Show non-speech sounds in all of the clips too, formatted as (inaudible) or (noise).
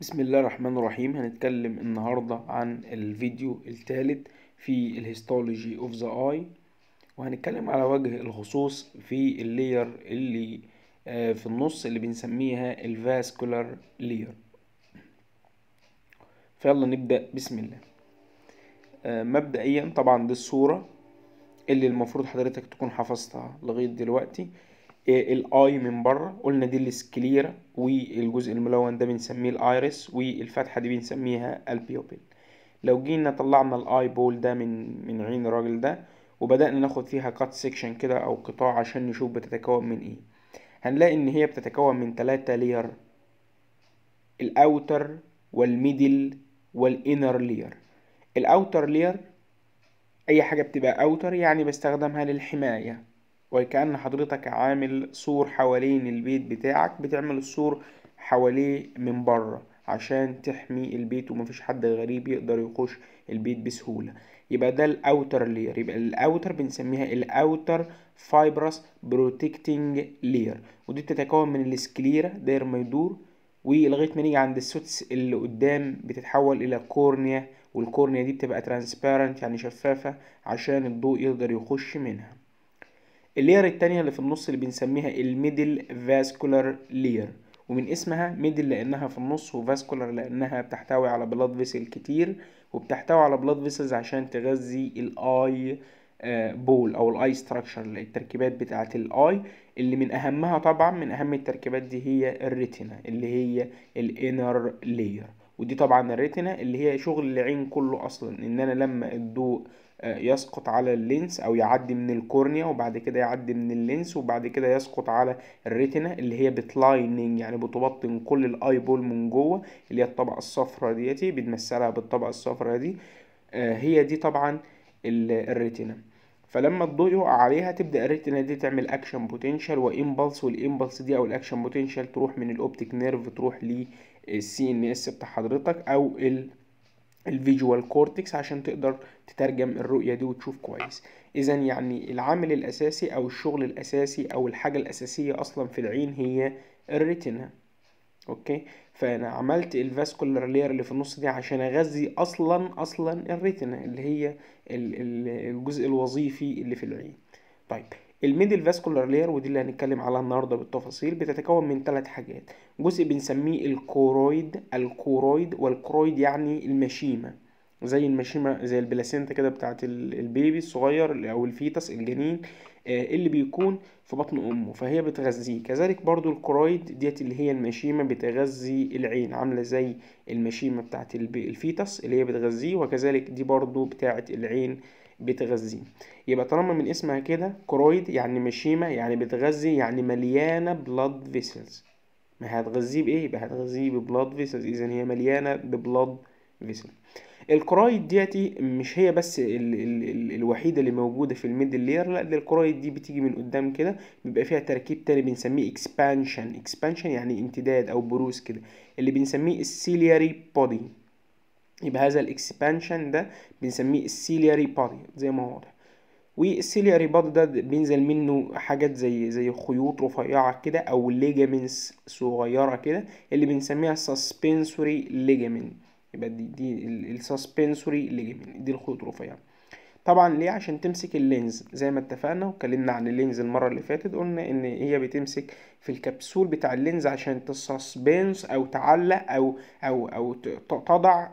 بسم الله الرحمن الرحيم. هنتكلم النهاردة عن الفيديو الثالث في ال histology of the eye وهنتكلم على وجه الخصوص في ال layer اللي آه، في النص اللي بنسميها ال vascular layer. فيلا نبدأ. بسم الله. آه، مبدئيا طبعا دي الصورة اللي المفروض حضرتك تكون حفظتها لغاية دلوقتي. ال eye من بره قلنا دي ال sclera والجزء الملون ده بنسميه ال iris والفتحه دي بنسميها ال pupil لو جينا طلعنا ال eyeball ده من من عين الراجل ده وبدأنا ناخد فيها cut section كده أو قطاع عشان نشوف بتتكون من إيه. هنلاقي إن هي بتتكون من ثلاثة لير الاوتر والميدل والانر لير الاوتر لير أي حاجة بتبقى outer يعني بستخدمها للحماية. وكأن حضرتك عامل سور حوالين البيت بتاعك بتعمل السور حواليه من بره عشان تحمي البيت ومفيش حد غريب يقدر يخش البيت بسهولة. يبقى ده ال outer layer يبقى ال outer بنسميها ال outer fibrous protecting layer ودي بتتكون من ال sclera داير ما يدور. ولغاية ما نيجي عند السوتس اللي قدام بتتحول إلى cornea وال cornea دي بتبقى transparent يعني شفافة عشان الضوء يقدر يخش منها. ال layer التانية اللي في النص اللي بنسميها ال middle vascular layer. ومن اسمها middle لأنها في النص و vascular لأنها بتحتوي على blood vessel كتير وبتحتوي على blood vessels عشان تغذي ال eye ball أو ال eye structure التركيبات بتاعه ال eye اللي من أهمها طبعا من أهم التركيبات دي هي ال retina اللي هي ال inner layer ودي طبعا ال retina اللي هي شغل العين كله أصلا إن أنا لما الضوء يسقط على ال lens أو يعدي من ال cornea وبعد كده يعدي من ال lens وبعد كده يسقط على ال retina اللي هي ب it lining يعني بتبطن كل ال eye ball من جوه اللي هي الطبقة الصفراء ديتي بنمثلها بالطبقة الصفراء دي. هي دي طبعا ال retina فلما الضوء يقع عليها تبدأ ال retina دي تعمل action potential و impulse وال impulse دي أو ال action potential تروح من ال optic nerve تروح لل CNS بتاع حضرتك أو ال ال visual cortex عشان تقدر تترجم الرؤية دي وتشوف كويس. إذا يعني العامل الأساسي أو الشغل الأساسي أو الحاجة الأساسية أصلا في العين هي ال retina okay؟ فأنا عملت ال vascular layer اللي في النص دي عشان أغذي أصلا أصلا ال retina اللي هي الجزء الوظيفي اللي في العين. طيب ال middle vascular layer ودي اللي هنتكلم عليها النهارده بالتفاصيل بتتكون من ثلاث حاجات. جزء بنسميه ال choroid ال choroid وال choroid يعني المشيمة. زي المشيمة زي ال placenta كده بتاعت ال baby الصغير أو ال fetus الجنين اللي بيكون في بطن أمه فهي بتغذيه. كذلك برضو ال choroid ديت اللي هي المشيمة بتغذي العين عاملة زي المشيمة بتاعت ال fetus اللي هي بتغذيه وكذلك دي برضو بتاعت العين بتغذيه. يبقى طالما من اسمها كده choroid يعني مشيمة يعني بتغذي يعني مليانة blood vessels ما هتغذيه بإيه؟ يبقى هتغذيه ب blood vessels إذا هي مليانة ب blood vessel ال choroid ديتي مش هي بس ال ال ال الوحيدة اللي موجودة في ال middle layer لا ده ال choroid دي بتيجي من قدام كده بيبقى فيها تركيب تاني بنسميه expansion expansion يعني امتداد أو بروز كده اللي بنسميه ال ciliary body يبقى هذا ال expansion ده بنسميه ال ciliary body زي ما هو واضح. وال ciliary body ده بينزل منه حاجات زي زي خيوط رفيعة كده أو ligaments صغيرة كده اللي بنسميها suspensory ligament يبقى دي دي ال suspensory ligament دي الخيوط الرفيعة. طبعا ليه؟ عشان تمسك ال lens. زي ما اتفقنا واتكلمنا عن ال lens المرة اللي فاتت قلنا إن هي بتمسك في الكبسول بتاع ال lens عشان ت suspense أو تعلق أو أو أو تضع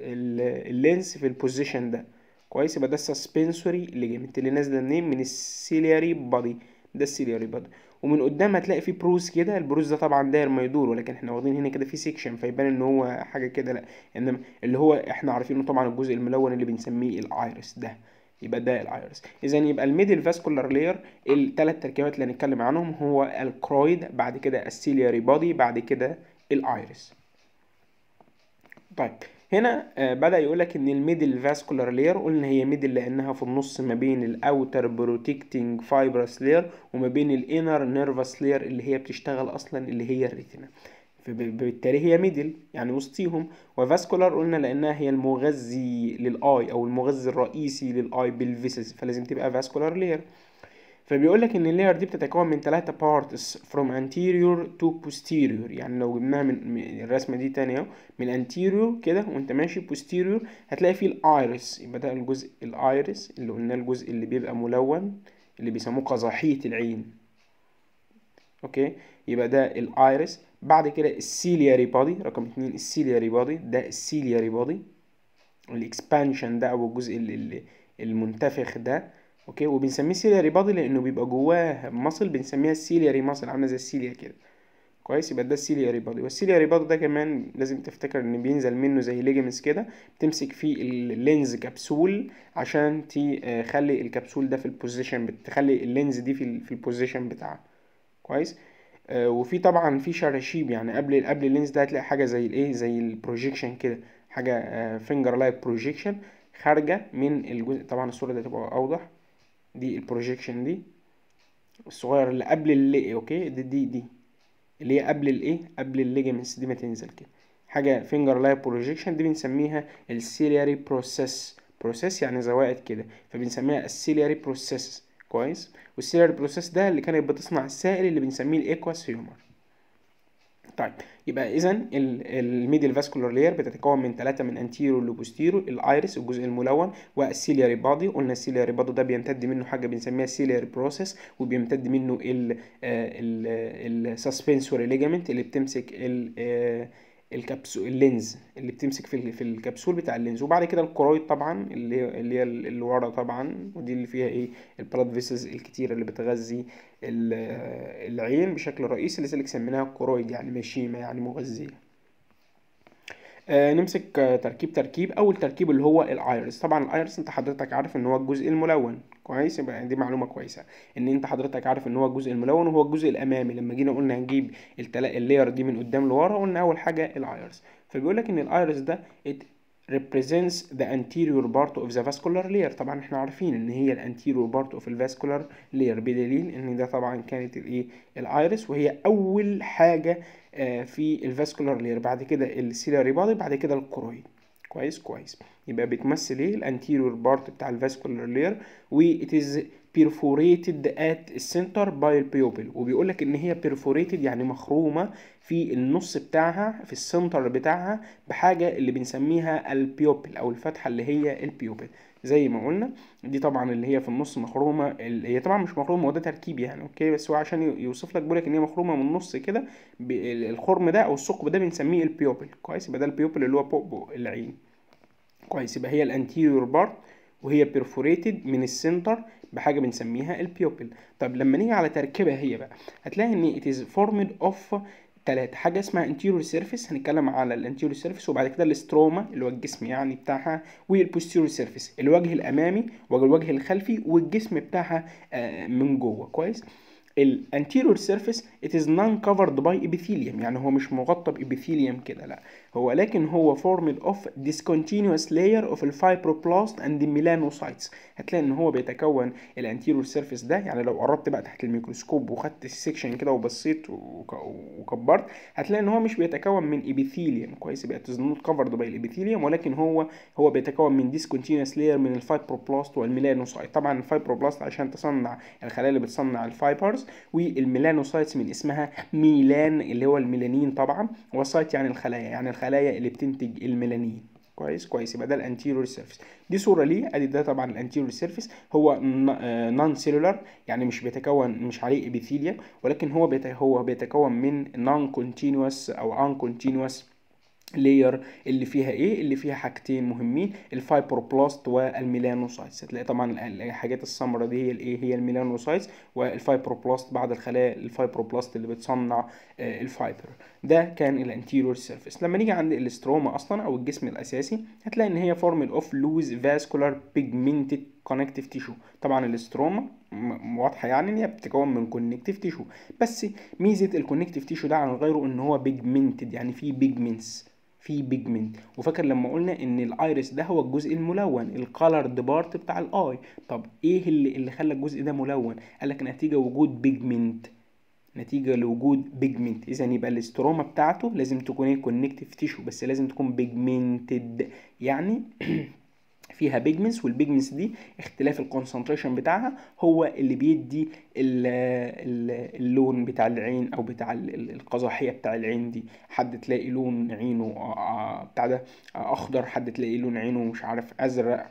ال lens في ال position ده. كويس؟ يبقى ده ال suspensory ligament اللي نازلة منين؟ من ال ciliary body ده ال ciliary body ومن قدام هتلاقي فيه بروز كده البروز ده طبعا داير ما يدور ولكن إحنا واخدين هنا كده في section فيبان إن هو حاجة كده لا إنما اللي هو إحنا عارفينه طبعا الجزء الملون اللي بنسميه ال iris ده. يبقى ده ال iris اذا يبقى ال middle vascular layer الثلاث تركيبات اللي هنتكلم عنهم هو ال choroid بعد كده ال ciliary body بعد كده ال iris طيب هنا بدأ يقولك إن ال middle vascular layer قلنا هي middle لأنها في النص ما بين ال outer protecting fibrous layer وما بين ال inner nervous layer اللي هي بتشتغل أصلا اللي هي ال retina. فبالتالي هي middle يعني وسطيهم. و vascular قلنا لأنها هي المغذي لل eye أو المغذي الرئيسي لل eye بال vessels فلازم تبقى vascular layer فبيقول لك إن ال layer دي بتتكون من ثلاثة parts from anterior to posterior. يعني لو جبناها من الرسمة دي تاني أهو من anterior كده وأنت ماشي posterior هتلاقي فيه ال iris يبقى ده الجزء ال iris اللي قلنا الجزء اللي بيبقى ملون اللي بيسموه قزحية العين. okay؟ يبقى ده ال iris بعد كده ال ciliary body رقم اتنين ال ciliary body ده ال ciliary body ال expansion ده أو الجزء ال- ال- المنتفخ ده okay؟ وبنسميه ciliary body لأنه بيبقى جواه muscle بنسميها ال ciliary muscle عاملة زي ال cilia كده. كويس؟ يبقى ده ال ciliary body وال ciliary body ده كمان لازم تفتكر إن بينزل منه زي ligaments كده بتمسك فيه ال lens capsule عشان تخلي الكبسول ده في ال position تخلي ال lens دي في في ال position بتاعها. كويس؟ آه، وفي طبعا في شراشيب يعني قبل قبل ال lens ده هتلاقي حاجة زي الايه زي ال projection كده حاجة finger like projection خارجة من الجزء طبعا الصورة دي هتبقى أوضح. دي ال projection دي. الصغير اللي قبل اللي okay دي دي دي. اللي هي قبل الايه قبل ال ligaments دي ما تنزل كده. حاجة finger like projection دي بنسميها ال ciliary process process يعني زوائد كده. فبنسميها ال ciliary process كويس؟ وال ciliary process ده اللي كانت بتصنع السائل اللي بنسميه ال aqueous humor طيب يبقى اذا ال middle vascular layer بتتكون من ثلاثة من anterior ل posterior ال iris الجزء الملون وال ciliary body قلنا ال ciliary body ده بيمتد منه حاجة بنسميها ال ciliary process وبيمتد منه ال suspensory ligament اللي بتمسك ال آه، ال capsule ال lens اللي بتمسك في في الكبسول بتاع ال lens. وبعد كده ال choroid طبعا اللي هي اللي هي اللي ورا طبعا. ودي اللي فيها إيه؟ ال blood vessels الكتيرة اللي بتغذي ال- العين بشكل رئيسي. لذلك سميناها choroid يعني مشيمة يعني مغذية. نمسك آه تركيب تركيب اول تركيب اللي هو ال iris طبعا ال iris أنت حضرتك عارف إن هو الجزء الملون. كويس؟ يبقى دي معلومة كويسة. إن أنت حضرتك عارف إن هو الجزء الملون وهو الجزء الأمامي. لما جينا قلنا هنجيب. ال layer دي من قدام لورا قلنا أول حاجة ال iris فبيقول لك إن ال iris ده represents the anterior part of the vascular layer. طبعا إحنا عارفين إن هي ال anterior part of ال vascular layer بدليل إن ده طبعا كانت الايه ال iris وهي أول حاجة آه، في ال vascular layer. بعد كده ال ciliary body بعد كده ال choroid كويس كويس. يبقى بتمثل إيه؟ ال anterior part بتاع ال vascular layer. و it is perforated at ال center by ال pupil وبيقول لك إن هي perforated يعني مخرومة في النص بتاعها في ال center بتاعها بحاجة اللي بنسميها ال pupil أو الفتحة اللي هي ال pupil زي ما قلنا دي طبعا اللي هي في النص مخرومة هي طبعا مش مخرومة هو ده تركيب يعني okay؟ بس هو عشان يوصف لك بيقول لك إن هي مخرومة من النص كده الخرم ده أو الثقب ده بنسميه ال pupil كويس؟ يبقى ده ال pupil اللي هو بؤبؤ العين. كويس؟ يبقى هي ال anterior part وهي perforated من ال center بحاجة بنسميها ال pupil طب لما نيجي على تركيبها هي بقى هتلاقي إن it is formed of تلاتة. حاجة اسمها anterior surface هنتكلم على ال anterior surface وبعد كده ال stroma اللي هو الجسم يعني بتاعها وال posterior surface الوجه الأمامي والوجه الخلفي والجسم بتاعها آه، من جوه. كويس؟ ال anterior surface it is non covered by epithelium. يعني هو مش مغطى ب epithelium كده لا. هو لكن هو formed of discontinuous layer of ال fibroblast and melanocytes. هتلاقي إن هو بيتكون ال anterior surface ده يعني لو قربت بقى تحت الميكروسكوب وخدت ال section كده وبصيت وك- وكبرت هتلاقي إن هو مش بيتكون من epithelium كويس يبقى not covered by ال epithelium ولكن هو هو بيتكون من discontinuous layer من ال fibroblast وال melanocyte. طبعا ال fibroblast عشان تصنع الخلايا اللي بتصنع ال fibers وال melanocytes من اسمها melan اللي هو الميلانين طبعا و cyte يعني الخلايا. يعني الخلايا اللي بتنتج الميلانين. كويس؟ كويس. يبقى ده ال anterior surface دي صورة ليه؟ أدي ده طبعا ال anterior surface هو non cellular يعني مش بيتكون مش عليه epithelium ولكن هو هو بيتكون من non continuous أو in continuous layer اللي فيها إيه؟ اللي فيها حاجتين مهمين ال fibroblast وال melanocytes. هتلاقي طبعا الحاجات السمراء دي هي الايه هي ال melanocytes وال fibroblast بعض الخلايا ال fibroblast اللي بتصنع آه، ال fiber. ده كان ال anterior surface لما نيجي عند ال stroma أصلا أو الجسم الأساسي هتلاقي إن هي formed of loose vascular pigmented connective tissue طبعا ال stroma واضحة يعني إن هي بتتكون من connective tissue بس ميزة ال connective tissue ده عن غيره إن هو pigmented يعني فيه pigments في pigment. وفاكر لما قلنا إن ال iris ده هو الجزء الملون ال colored part بتاع ال eye طب إيه اللي اللي خلى الجزء ده ملون؟ قال لك نتيجة وجود pigment. نتيجة لوجود pigment. اذا يبقى ال stroma بتاعته لازم تكون إيه؟ connective tissue بس لازم تكون pigmented. يعني (clears throat) فيها pigments وال pigments دي اختلاف ال concentration بتاعها هو اللي بيدي ال ال اللون بتاع العين أو بتاع القزحية بتاع العين دي. حد تلاقي لون عينه بتاع ده أخضر حد تلاقي لون عينه مش عارف أزرق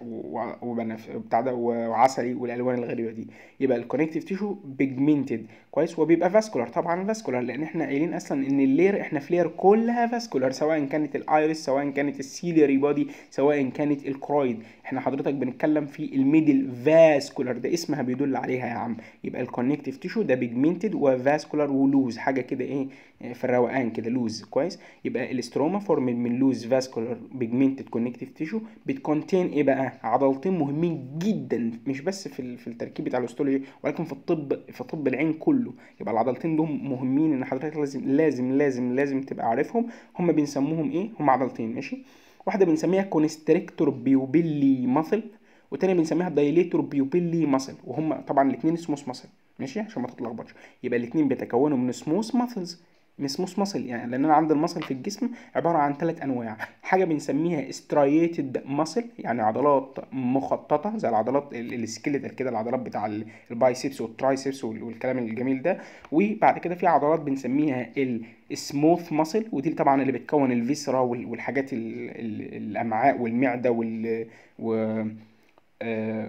وبنف بتاع ده وعسلي والألوان الغريبة دي. يبقى ال connective tissue pigmented كويس؟ وبيبقى vascular طبعا vascular لأن إحنا قايلين أصلا إن ال layer إحنا في layer كلها vascular سواء كانت ال iris سواء كانت ال ciliary body سواء كانت ال choroid إحنا حضرتك بنتكلم في ال middle vascular ده اسمها بيدل عليها يا عم. يبقى ال connective tissue ده pigmented و vascular و loose حاجة كده إيه في الروقان كده loose كويس؟ يبقى ال stroma form من loose vascular pigmented connective tissue بت contain إيه بقى؟ عضلتين مهمين جدا مش بس في في التركيب بتاع ال histology ولكن في الطب في طب العين كله. يبقى العضلتين دول مهمين إن حضرتك لازم لازم لازم لازم تبقى عارفهم. هم بنسموهم إيه؟ هم عضلتين ماشي؟ واحدة بنسميها constrictor pupillae muscle والتانية بنسميها dilator pupillae muscle وهم طبعا الاثنين smooth muscle ماشي؟ عشان ما تتلخبطش. يبقى الاثنين بيتكونوا من smooth muscles من smooth muscle يعني لأن أنا عندي ال muscle في الجسم عبارة عن ثلاث أنواع. حاجة بنسميها striated muscle يعني عضلات مخططة زي العضلات ال skeletal كده العضلات بتاع ال biceps وال triceps والكلام الجميل ده. وبعد كده في عضلات بنسميها ال smooth muscle ودي طبعا اللي بتكون ال viscera والحاجات الأمعاء والمعدة وال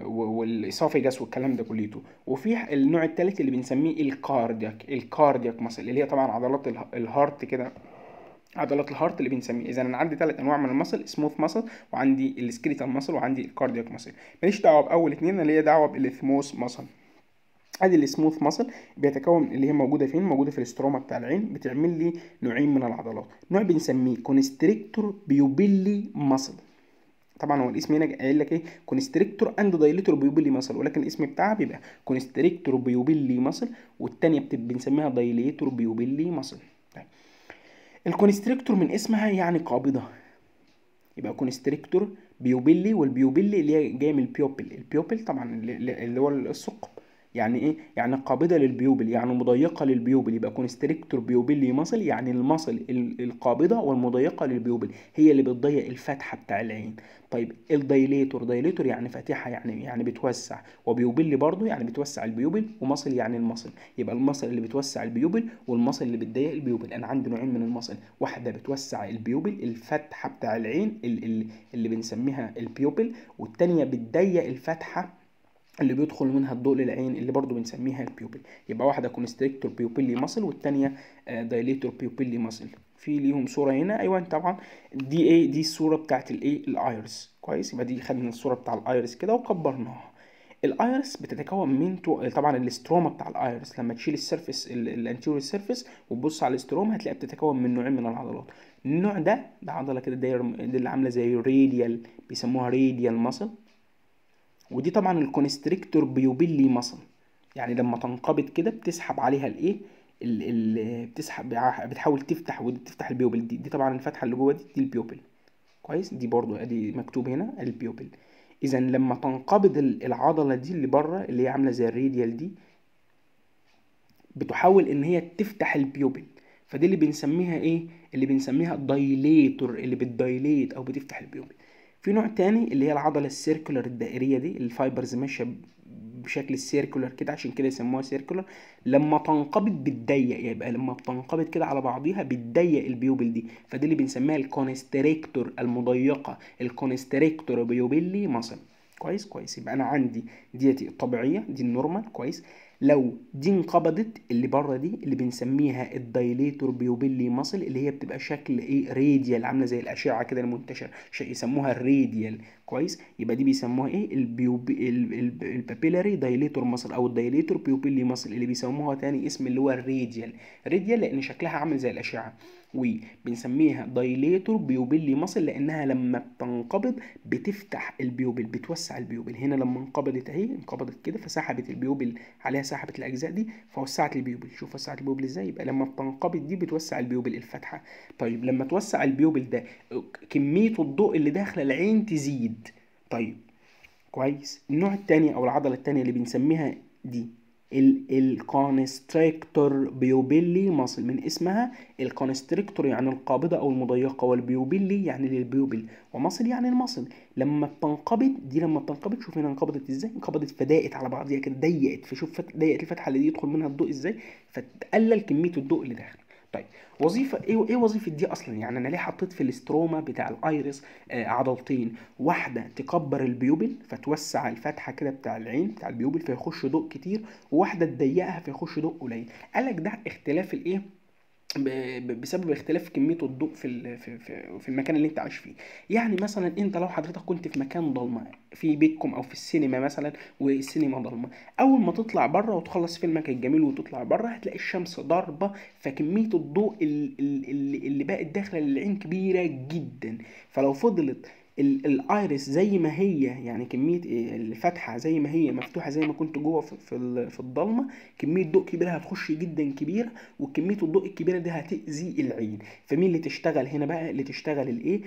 وال esophagus والكلام ده كليته. وفي النوع الثالث اللي بنسميه ال cardiac ال cardiac muscle اللي هي طبعا عضلات ال heart كده عضلات ال heart اللي بنسميه. اذا أنا عندي ثلاث أنواع من ال muscle smooth muscle وعندي ال skeletal muscle وعندي ال cardiac muscle ماليش دعوة بأول اثنين اللي هي دعوة بال smooth muscle ادي ال smooth muscle بيتكون اللي هي موجودة فين؟ موجودة في ال stroma بتاع العين بتعمل لي نوعين من العضلات. نوع بنسميه constrictor pupillae muscle طبعا هو الاسم هنا قايل لك إيه؟ constrictor and dilator pupillae muscle ولكن الاسم بتاعها بيبقى constrictor pupillae muscle والثانيه بنسميها dilator pupillae muscle طيب ال constrictor من اسمها يعني قابضة. يبقى constrictor pupillae وال pupillae اللي هي جاية من ال pupil. ال pupil طبعا اللي هو الثقب يعني إيه؟ يعني قابضة لل pupil يعني مضيقة لل pupil يبقى constrictor pupillae muscle يعني ال muscle القابضة والمضيقة لل pupil هي اللي بتضيق الفتحة بتاع العين. طيب ال dilator dilator يعني فاتحة يعني يعني بتوسع و pupillae برضو يعني بتوسع ال pupil و muscle يعني ال muscle يبقى ال muscle اللي بتوسع ال pupil وال muscle اللي بتضيق ال pupil. أنا عندي نوعين من ال muscle واحدة بتوسع ال pupil الفتحة بتاع العين اللي بنسميها ال pupil والتانية بتضيق الفتحة اللي بيدخل منها الضوء للعين اللي برضو بنسميها ال pupil. يبقى واحدة constrictor pupillae muscle والتانية dilator pupillae muscle في ليهم صورة هنا. أيوه طبعا دي إيه؟ دي الصورة بتاعت الايه ال iris كويس؟ يبقى دي خدنا الصورة بتاع ال iris كده وكبرناها. ال iris بتتكون من two... طبعا ال stroma بتاع ال iris لما تشيل ال surface ال anterior surface وتبص على ال stroma هتلاقيها بتتكون من نوعين من العضلات. النوع ده ده عضلة كده داير دي اللي عاملة زي radial بيسموها radial muscle ودي طبعا ال constrictor pupillae muscle يعني لما تنقبض كده بتسحب عليها الايه؟ ال بتسحب بتحاول تفتح ودي ال pupil دي دي طبعا الفتحة اللي جوه دي دي ال pupil كويس؟ دي برضو ادي مكتوب هنا ال pupil اذا لما تنقبض العضلة دي اللي بره اللي هي عاملة زي ال radial دي بتحاول إن هي تفتح ال pupil فدي اللي بنسميها إيه؟ اللي بنسميها dilator اللي بت dilate أو بتفتح ال pupil في نوع تاني اللي هي العضلة ال circular الدائرية دي ال fibers ماشية بشكل ال circular كده عشان كده يسموها circular لما تنقبض بتضيق يبقى لما بتنقبض كده على بعضيها بتضيق ال pupil دي. فدي اللي بنسميها ال constrictor المضيقة ال constrictor pupillae muscle كويس؟ كويس. يبقى أنا عندي ديتي الطبيعيه دي ال normal كويس. لو دي انقبضت اللي بره دي اللي بنسميها ال dilator pupillae muscle اللي هي بتبقى شكل إيه radial عاملة زي الأشعة كده المنتشرة يسموها ال radial. كويس؟ يبقى دي بيسموها إيه؟ ال pupillary dilator muscle أو ال dilator pupillae muscle اللي بيسموها تاني اسم اللي هو ال radial. radial لأن شكلها عامل زي الأشعة. وبنسميها dilator pupillae muscle لأنها لما بتنقبض بتفتح ال pupil بتوسع ال pupil هنا لما انقبضت أهي انقبضت كده فسحبت ال pupil عليها سحبت الأجزاء دي فوسعت ال pupil شوف وسعت ال pupil إزاي؟ يبقى لما بتنقبض دي بتوسع ال pupil الفتحه طيب لما توسع ال pupil ده كمية الضوء اللي داخله العين تزيد. طيب كويس. النوع التاني أو العضلة التانية اللي بنسميها دي ال constrictor pupillae muscle من اسمها. ال constrictor يعني القابضة أو المضيقة والبيوبيلي يعني للبيوبل وماسل يعني المصل لما بتنقبض دي لما بتنقبض شوف هنا انقبضت إزاي؟ انقبضت فضاقت على بعضيها كده ضيقت فشوف ضيقت الفتحة اللي دي يدخل منها الضوء إزاي؟ فتقلل كمية الضوء اللي داخل. طيب وظيفة إيه إيه وظيفة دي أصلا؟ يعني أنا ليه حطيت في ال stroma بتاع ال iris آه عضلتين واحدة تكبر ال pupil فتوسع الفتحة كده بتاع العين بتاع ال pupil فيخش ضوء كتير وواحدة تضيقها فيخش ضوء قليل. قال لك ده اختلاف الإيه؟ بسبب اختلاف كمية الضوء في في المكان اللي انت عايش فيه. يعني مثلا انت لو حضرتك كنت في مكان ضلمة في بيتكم أو في السينما مثلا والسينما ضلمة أول ما تطلع بره وتخلص فيلمك الجميل وتطلع بره هتلاقي الشمس ضاربة فكمية الضوء ال- ال- اللي اللي بقت داخلة للعين كبيرة جدا. فلو فضلت الايرس زي ما هي يعني كمية إيه الفتحة زي ما هي مفتوحة زي ما كنت جوه في في ال- في الضلمة كمية ضوء كبيره هتخش جدا كبيره وكمية الضوء الكبيرة دي هتأذي العين. فمين اللي تشتغل هنا بقى؟ اللي تشتغل الإيه؟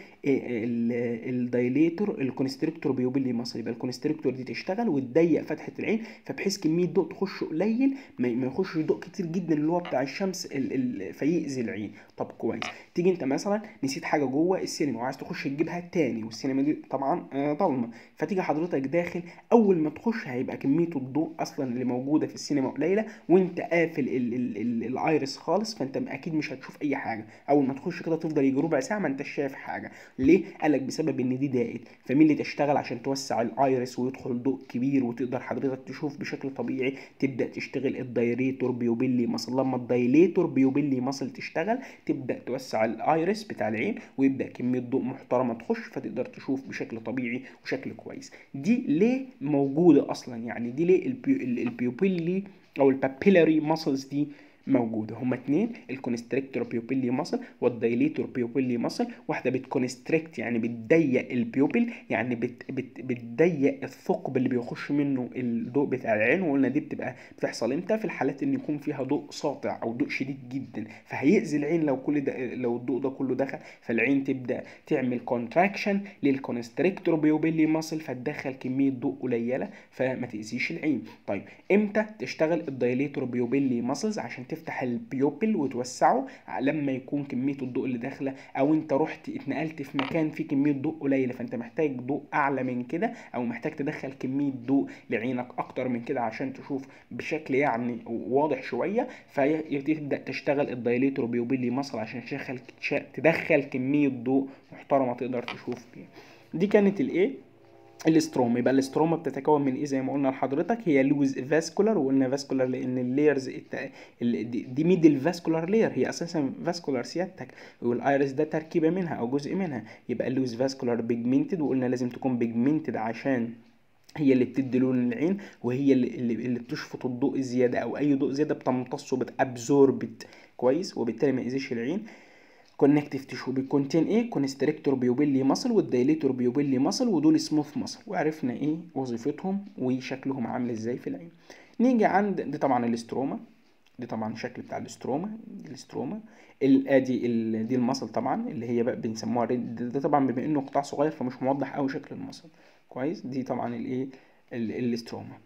ال dilator ال constrictor pupillae muscle يبقى ال constrictor دي تشتغل وتضيق فتحة العين فبحيث كمية ضوء تخش قليل ما يخش ضوء كتير جدا اللي هو بتاع الشمس ال ال فيأذي العين. طب كويس. تيجي انت مثلا نسيت حاجة جوه السينما وعايز تخش تجيبها تاني والسينما دي طبعا آه، ضلمه فتيجي حضرتك داخل أول ما تخش هيبقى كمية الضوء أصلا اللي موجودة في السينما قليلة وأنت قافل ال ال ال ال iris خالص فأنت أكيد مش هتشوف أي حاجة. أول ما تخش كده تفضل يجي ربع ساعة ما أنتش شايف حاجة. ليه؟ قالك بسبب إن دي ضاقت. فمين اللي تشتغل عشان توسع ال iris ويدخل ضوء كبير وتقدر حضرتك تشوف بشكل طبيعي؟ تبدأ تشتغل ال dilator pupillae muscle. لما ال dilator pupillae muscle تشتغل تبدأ توسع ال iris بتاع العين ويبدأ كمية ضوء محترمة تخش فتقدر تشوف بشكل طبيعي وشكل كويس. دي ليه موجودة أصلا يعني؟ دي ليه ال pu- ال pupillae أو ال pupillary muscles دي موجودة. هما اتنين ال constrictor pupillae muscle وال dilator pupillae muscle. واحدة بت constrict يعني بتضيق ال pupil يعني بت بت بتضيق الثقب اللي بيخش منه الضوء بتاع العين. وقلنا دي بتبقى بتحصل إمتى؟ في الحالات إن يكون فيها ضوء ساطع أو ضوء شديد جدا. فهيأذي العين لو كل ده لو الضوء ده كله دخل. فالعين تبدأ تعمل contraction لل constrictor pupillae muscle. فتدخل كمية ضوء قليلة فما تأذيش العين. طيب إمتى تشتغل ال dilator pupillae muscles؟ عشان تفتح ال pupil وتوسعه لما يكون كمية الضوء اللي داخلة أو أنت رحت اتنقلت في مكان فيه كمية ضوء قليلة فأنت محتاج ضوء أعلى من كده أو محتاج تدخل كمية ضوء لعينك أكتر من كده عشان تشوف بشكل يعني واضح شوية فتبدا تشتغل ال dilator pupillae muscle عشان تدخل كمية ضوء محترمة تقدر تشوف بيها. دي كانت الايه ال stroma يبقى ال stroma بتتكون من إيه؟ زي ما قلنا لحضرتك هي loose vascular وقلنا vascular لأن ال layers الت... ال- دي middle vascular layer هي أساسا vascular سيادتك وال iris ده تركيبة منها أو جزء منها. يبقى ال loose vascular pigmented وقلنا لازم تكون pigmented عشان هي اللي بتدي لون العين وهي اللي, اللي, اللي بتشفط الضوء الزياده أو أي ضوء زيادة بتمتصه بت absorb ت كويس وبالتالي ما يأذيش العين. connective tissue بي contain إيه؟ constrictor pupillae muscle وال dilator pupillae muscle ودول smooth muscle وعرفنا إيه وظيفتهم وشكلهم عامل إزاي في العين. نيجي عند دي طبعا ال stroma. دي طبعا الشكل بتاع ال stroma. ال stroma. ال- ادي ال- دي ال muscle طبعا اللي هي بقى بنسموها ده طبعا بما إنه قطاع صغير فمش موضح قوي شكل ال muscle. كويس؟ دي طبعا الايه ال- ال stroma.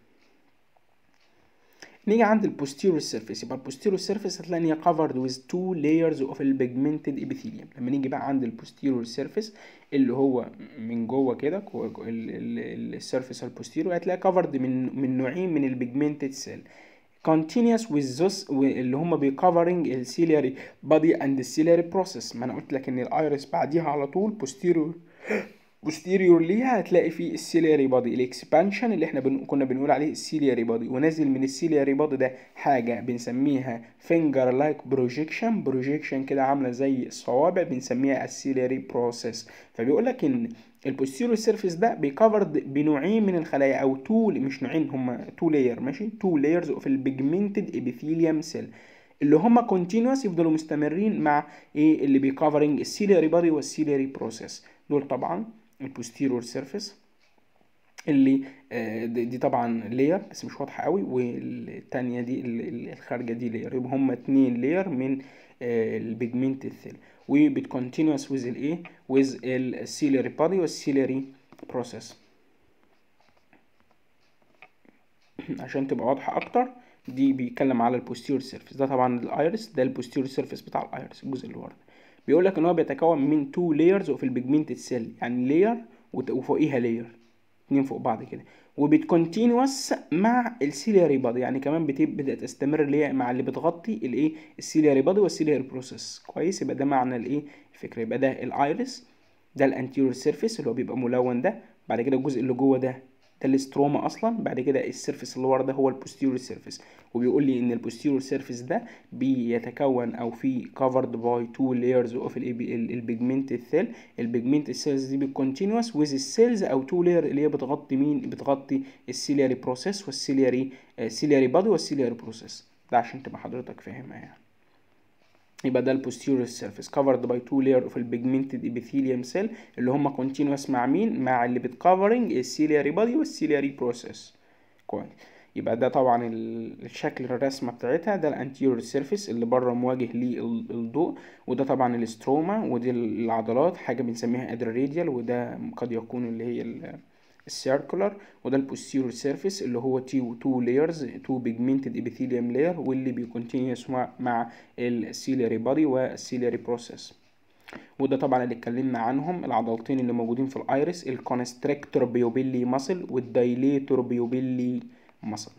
نيجي عند ال posterior surface يبقى ال posterior surface هتلاقي إن هي covered with two layers of ال pigmented epithelium. لما نيجي بقى عند ال posterior surface اللي هو من جوه كده ال surface ال posterior هتلاقي covered من من نوعين من ال pigmented cell continuous with those اللي هم بي covering ال ciliary body and ال ciliary process. ما أنا قلت لك إن ال iris بعديها على طول posterior posterior ليها هتلاقي فيه ال ciliary body ال expansion اللي إحنا بن... كنا بنقول عليه ال ciliary body ونازل من ال ciliary body ده حاجة بنسميها finger like projection projection كده عاملة زي الصوابع بنسميها ال ciliary process فبيقول لك إن ال posterior surface ده بي covered بنوعين من الخلايا أو two مش نوعين هما two layer ماشي؟ two layers of ال pigmented epithelium cell اللي هما continuous يفضلوا مستمرين مع إيه؟ اللي بي covering ال ciliary body وال ciliary process دول طبعا ال posterior surface اللي آه، دي طبعا layer بس مش واضحة قوي. والتانية دي ال- ال- الخارجة دي layer يبقى هما اتنين layer من ال pigmented cell وبت continuous with الايه with ال ciliary body وال ciliary process عشان تبقى واضحة أكتر دي بيتكلم على ال posterior surface ده طبعا ال iris ده ال posterior surface بتاع ال iris الجزء اللي ورا. بيقول لك إن هو بيتكون من two layers of ال pigmented cell يعني layer وفوقيها layer اتنين فوق بعض كده. وبت continuous مع ال ciliary body يعني كمان بتبدا تستمر اللي هي مع اللي بتغطي الايه ال ciliary body وال ciliary process كويس؟ يبقى ده معنى الايه الفكرة. يبقى ده ال iris ده ال anterior surface اللي هو بيبقى ملون ده بعد كده الجزء اللي جوه ده ده ال stroma أصلا بعد كده ال surface اللي ورا ده هو ال posterior surface وبيقول لي إن ال posterior surface ده بيتكون أو في covered by two layers of البيجمنت سيل البيجمنت سيلز دي بتكونتينوس with السيلز أو two layer اللي هي بتغطي مين؟ بتغطي ال ciliary process وال ciliary ciliary body وال ciliary process ده عشان تبقى حضرتك فاهمها يعني. يبقى ده ال posterior surface covered by two layer of ال pigmented epithelium cell اللي هم continuous مع مين؟ مع اللي بت covering ال ciliary body وال ciliary process كويس. يبقى ده طبعا الشكل الرسمة بتاعتها. ده ال anterior surface اللي بره مواجه للضوء وده طبعا ال stroma ودي العضلات. حاجة بنسميها ادريديال وده قد يكون اللي هي ال circular وده ال posterior surface اللي هو تي two layers two pigmented epithelium layer واللي بي continuous مع ال ciliary body وال ciliary process وده طبعا اللي اتكلمنا عنهم العضلتين اللي موجودين في الايرس الكونستريكتور بيوبيلي ماسل والدايليتور بيوبيلي ماسل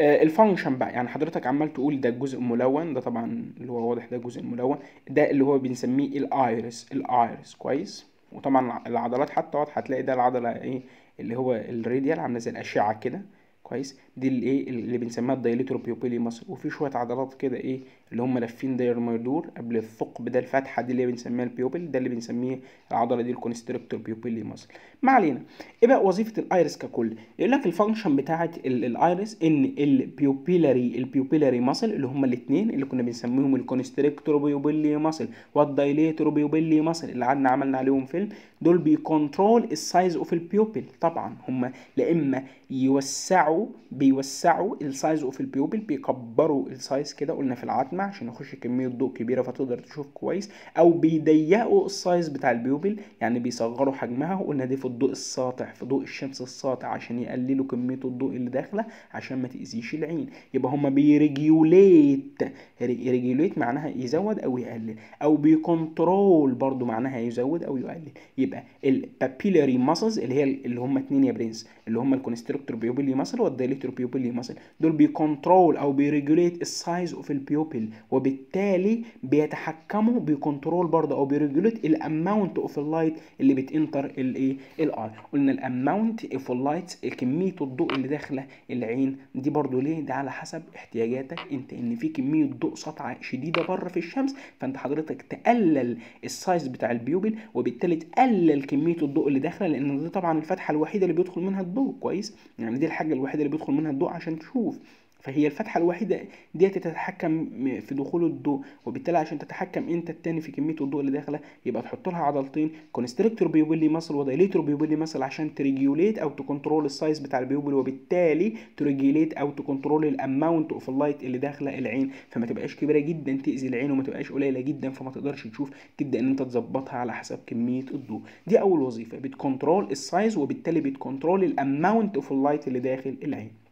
الفانكشن بقى يعني حضرتك عمال تقول ده الجزء الملون ده طبعا اللي هو واضح ده الجزء الملون ده اللي هو بنسميه ال iris ال iris كويس؟ وطبعا العضلات حتى واضحة هتلاقي ده العضلة إيه اللي هو ال radial عاملة زي الأشعة كده كويس. دي اللي إيه اللي بنسميها ال dilator pupillae muscle. وفي شوية عضلات كده إيه اللي هم لافين داير ما يدور قبل الثقب ده الفتحة دي اللي بنسميها ال pupil ده اللي بنسميه العضلة دي ال constrictor pupillae muscle. ما علينا. إيه بقى وظيفة ال iris ككل. يقول لك الفانكشن بتاعه الآيرس إن البيوبيلاري البيوبيلاري ماسل اللي هم الاثنين اللي كنا بنسميهم ال constrictor pupillae muscle وال dilator pupillae muscle اللي قعدنا عملنا عليهم فيلم. دول بي control ال size of ال pupil طبعا. هم لا إما يوسعوا بيوسعوا ال size of ال pupil بيكبروا ال size كده قلنا في العتمة عشان يخش كمية ضوء كبيرة فتقدر تشوف كويس أو بيضيقوا ال size بتاع ال pupil يعني بيصغروا حجمها وقلنا دي في الضوء الساطع في ضوء الشمس الساطع عشان يقللوا كمية الضوء اللي داخلة عشان ما تأذيش العين. يبقى هما بي regulate regulate معناها يزود أو يقلل أو بي control برضو معناها يزود أو يقلل. يبقى ال pupillary muscles اللي هي اللي هم اتنين يا برنس اللي هم الكونستركتور بيوبيلي ماسل والدايليتور بيوبيلي ماسل دول بيكنترول أو بيريجوليت السايز اوف البيوبل وبالتالي بيتحكموا بكنترول برضه أو بيريجوليت الاماونت اوف اللايت اللي بتنتر الايه الاي قلنا الاماونت اوف اللايت كمية الضوء اللي داخلة العين. دي برضه ليه؟ ده على حسب احتياجاتك أنت إن في كمية ضوء ساطعه شديدة بره في الشمس فأنت حضرتك تقلل ال size بتاع ال pupil وبالتالي تقلل كمية الضوء اللي داخلة لأن دي طبعا الفتحة الوحيدة اللي بيدخل منها الضوء. كويس؟ يعني دي الحاجة الوحيدة اللي بيدخل منها الضوء عشان تشوف. فهي الفتحة الوحيدة دي تتحكم في دخول الضوء وبالتالي عشان تتحكم انت التاني في كمية الضوء اللي داخلة يبقى تحط لها عضلتين. كونستريكتور بيوبيلي ماسل ودايليتور بيوبيلي ماسل عشان تريجوليت أو تكنترول السايز بتاع البيوبل وبالتالي تريجوليت أو تكنترول الاماونت اوف اللايت اللي داخلة العين. فما تبقاش كبيرة جدا تأذي العين وما تبقاش قليلة جدا فما تقدرش تشوف. تبدأ إن أنت تظبطها على حسب كمية الضوء. دي أول وظيفة بتكنترول السايز وبالتالي بتكنترول الاماونت اوف اللايت اللي داخل العين.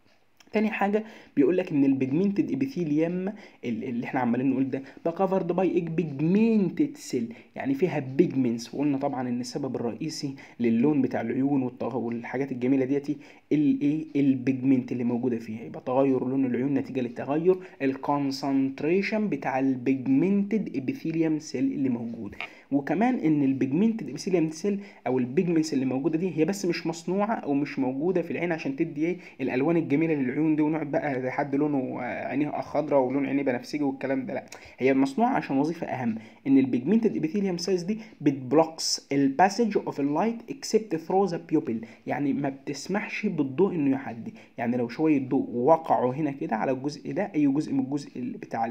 تاني حاجة بيقول لك ان ال pigmented epithelium اللي إحنا عمالين نقول ده ده covered by pigmented cell يعني فيها pigments وقلنا طبعا إن السبب الرئيسي للون بتاع العيون والحاجات الجميلة ديتي الايه ال pigment اللي موجودة فيها. يبقى تغير لون العيون نتيجة للتغير ال concentration بتاع ال pigmented epithelium cell اللي موجود. وكمان إن ال pigmented epithelium cell أو ال pigments اللي موجودة دي هي بس مش مصنوعة أو مش موجودة في العين عشان تدي إيه الألوان الجميلة للعيون دي ونقعد بقى حد لونه عينيه خضراء ولون عينيه بنفسجي والكلام ده لأ. هي مصنوعة عشان وظيفة أهم. إن ال pigmented epithelium cells دي بت blocks ال passage of ال light except through the pupil يعني ما بتسمحش بالضوء إنه يعدي يعني لو شوية ضوء وقعوا هنا كده على الجزء ده أي جزء من الجزء بتاع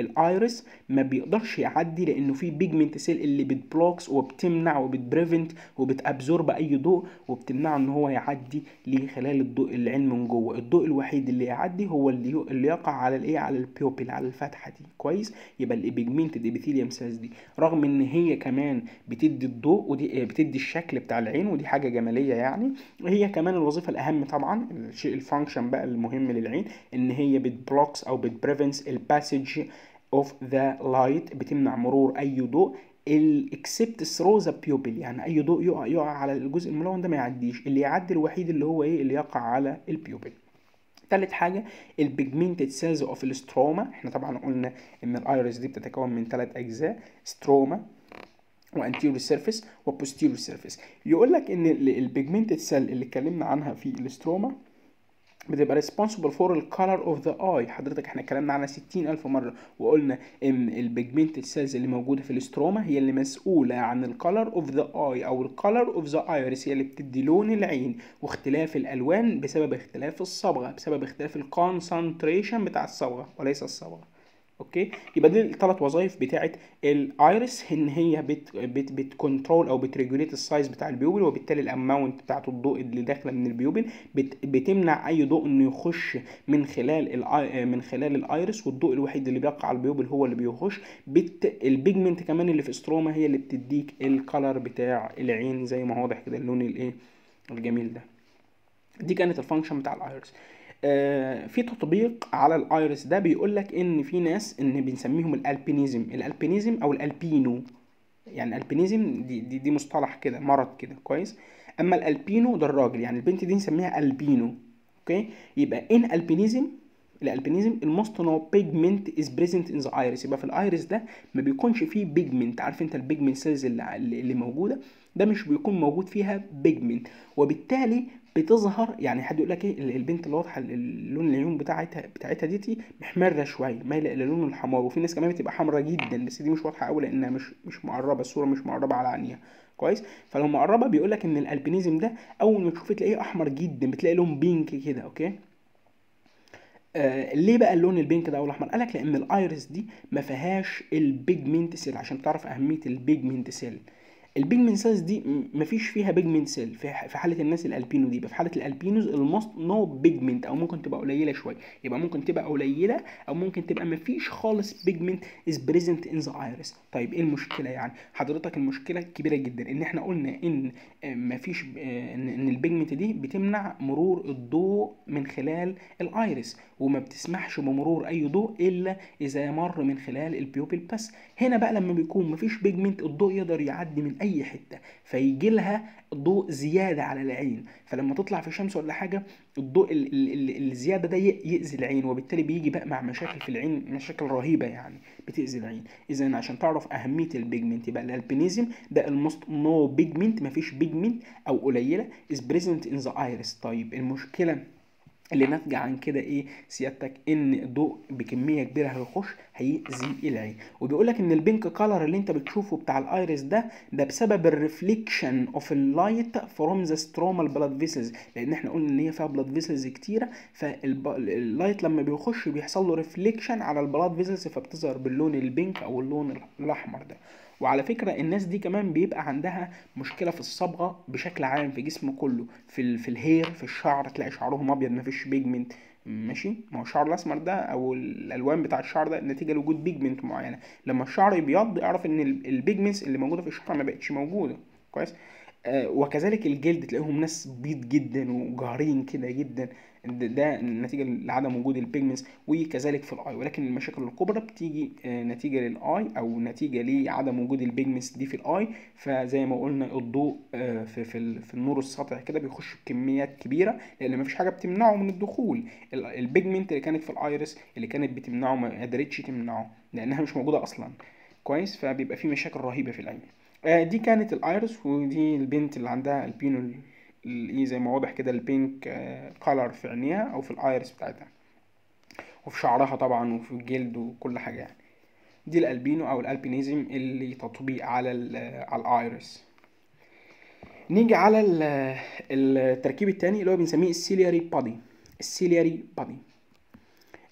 ال iris ما بيقدرش يعدي لأنه في pigment cell اللي بت block وبتمنع وبت prevent وبت absorb أي ضوء وبتمنعه إن هو يعدي لخلال الضوء العين من جوه. الضوء الوحيد اللي يعدي هو اللي اللي يقع على الإيه؟ على ال pupil على الفتحة دي. كويس؟ يبقى ال pigmented epithelium cells دي. رغم إن هي كمان بتدي الضوء ودي بتدي الشكل بتاع العين ودي حاجة جمالية يعني هي كمان الوظيفة الأهم طبعا الشيء ال function بقى المهم للعين إن هي بت blocks أو بت prevents ال passage of the light بتمنع مرور أي ضوء. ال except through the pupil يعني أي ضوء يقع يقع على الجزء الملون ده ما يعديش. اللي يعدي الوحيد اللي هو إيه؟ اللي يقع على ال pupil تالت حاجة ال pigmented cells of ال stroma إحنا طبعا قلنا إن ال iris دي بتتكون من ثلاث أجزاء stroma و anterior surface و posterior surface يقول لك إن ال pigmented cell اللي اتكلمنا عنها في ال stroma بتبقى responsible for the color of the eye. حضرتك إحنا اتكلمنا ستين ألف مرة وقلنا إن ال pigmented cells اللي موجودة في ال stroma هي اللي مسؤولة عن ال color of the eye أو ال color of the iris هي اللي بتدي لون العين. واختلاف الألوان بسبب اختلاف الصبغة بسبب اختلاف ال concentration بتاع الصبغة وليس الصبغة. okay؟ يبقى دي الثلاث وظائف بتاعه ال iris إن هي بت بت بتكنترول أو بتريجوليت السايز بتاع ال pupil وبالتالي الاماونت بتاعت الضوء اللي داخلة من البيوبل بت بتمنع أي ضوء إنه يخش من خلال من خلال ال iris والضوء الوحيد اللي بيقع على ال pupil هو اللي بيخش. بت ال pigment كمان اللي في stroma هي اللي بتديك ال color بتاع العين زي ما واضح كده اللون الايه الجميل ده. دي كانت ال function بتاع ال iris في تطبيق على ال iris ده بيقول لك إن في ناس إن بنسميهم ال albinism. ال albinism أو الألبينو. يعني ال albinism دي دي, دي مصطلح كده مرض كده كويس. أما الألبينو ده الراجل. يعني البنت دي نسميها albino. okay؟ يبقى in albinism ال albinism almost no pigment is present in the iris يبقى في ال iris ده ما بيكونش فيه pigment عارف أنت ال pigment cells اللي, اللي موجودة؟ ده مش بيكون موجود فيها pigment وبالتالي بتظهر يعني حد يقول لك إيه البنت اللي واضحة اللون العيون بتاعتها بتاعتها دي محمرة شوية مايله إلى لون الحمار. وفي ناس كمان بتبقى حمراء جدا بس دي مش واضحة قوي لأنها مش مش مقربة الصورة مش مقربة على عينيها. كويس؟ فلو مقربة بيقول لك إن ال albinism ده أول ما تشوف تلاقيه أحمر جدا بتلاقي لون pink كده okay؟ آه ليه بقى اللون ال pink ده أو الأحمر؟ قالك لأن ال iris دي ما فيهاش ال pigment cell عشان تعرف أهمية ال pigment cell ال pigment cells دي مفيش فيها pigment cell في حالة الناس الألبينو دي يبقى في حالة ال albinos almost no pigment أو ممكن تبقى قليلة شوية. يبقى ممكن تبقى قليلة أو ممكن تبقى مفيش خالص pigment is present in the iris طيب إيه المشكلة يعني؟ حضرتك المشكلة كبيرة جدا إن إحنا قلنا إن مفيش إن, إن ال pigment دي بتمنع مرور الضوء من خلال ال iris وما بتسمحش بمرور أي ضوء إلا إذا مر من خلال ال pupil بس هنا بقى لما بيكون مفيش pigment الضوء يقدر يعدي من أي حتة فيجي لها ضوء زيادة على العين. فلما تطلع في الشمس ولا حاجة الضوء ال ال ال الزيادة ده يأذي العين وبالتالي بيجي بقى مع مشاكل في العين مشاكل رهيبة يعني بتأذي العين. إذا عشان تعرف أهمية ال pigment يبقى ال albinism ده almost no pigment مفيش pigment أو قليلة. is present in the iris طيب المشكلة اللي ناتجة عن كده إيه؟ سيادتك إن الضوء بكمية كبيرة هيخش هيأذي العين وبيقول لك إن ال pink color اللي أنت بتشوفه بتاع ال iris ده ده بسبب ال reflection of ال light from the stromal blood vessels لأن إحنا قلنا إن هي فيها blood vessels كتيرة فال light لما بيخش بيحصل له reflection على ال blood vessels فبتظهر باللون ال pink أو اللون الأحمر ده. وعلى فكرة الناس دي كمان بيبقى عندها مشكلة في الصبغة بشكل عام في جسمه كله في ال في ال hair في الشعر تلاقي شعرهم أبيض مفيش pigment ماشي؟ ما هو الشعر الأسمر ده أو الألوان بتاع الشعر ده نتيجة لوجود pigment معينة. لما الشعر يبيض اعرف إن ال pigments اللي موجودة في الشعر ما بقتش موجودة. كويس؟ آه وكذلك الجلد تلاقيهم ناس بيض جدا وجارين كده جدا. ده نتيجة لعدم وجود ال pigments وكذلك في ال eye ولكن المشاكل الكبرى بتيجي نتيجة لل eye أو نتيجة لعدم وجود ال pigments دي في ال eye فزي ما قلنا الضوء في في, في النور السطعي كده بيخش بكميات كبيرة لأن مفيش حاجة بتمنعه من الدخول. ال pigment اللي كانت في ال iris اللي كانت بتمنعه ما قدرتش تمنعه لأنها مش موجودة أصلا. كويس؟ فبيبقى في مشاكل رهيبة في العين. دي كانت ال iris ودي البنت اللي عندها البينو إيه زي ما واضح كده ال pink color في عينيها أو في ال iris بتاعتها. وفي شعرها طبعا وفي الجلد وكل حاجة يعني. دي الألبينو أو ال albinism اللي تطبيق على على ال iris نيجي على التركيب التاني اللي هو بنسميه ال ciliary body ال ciliary body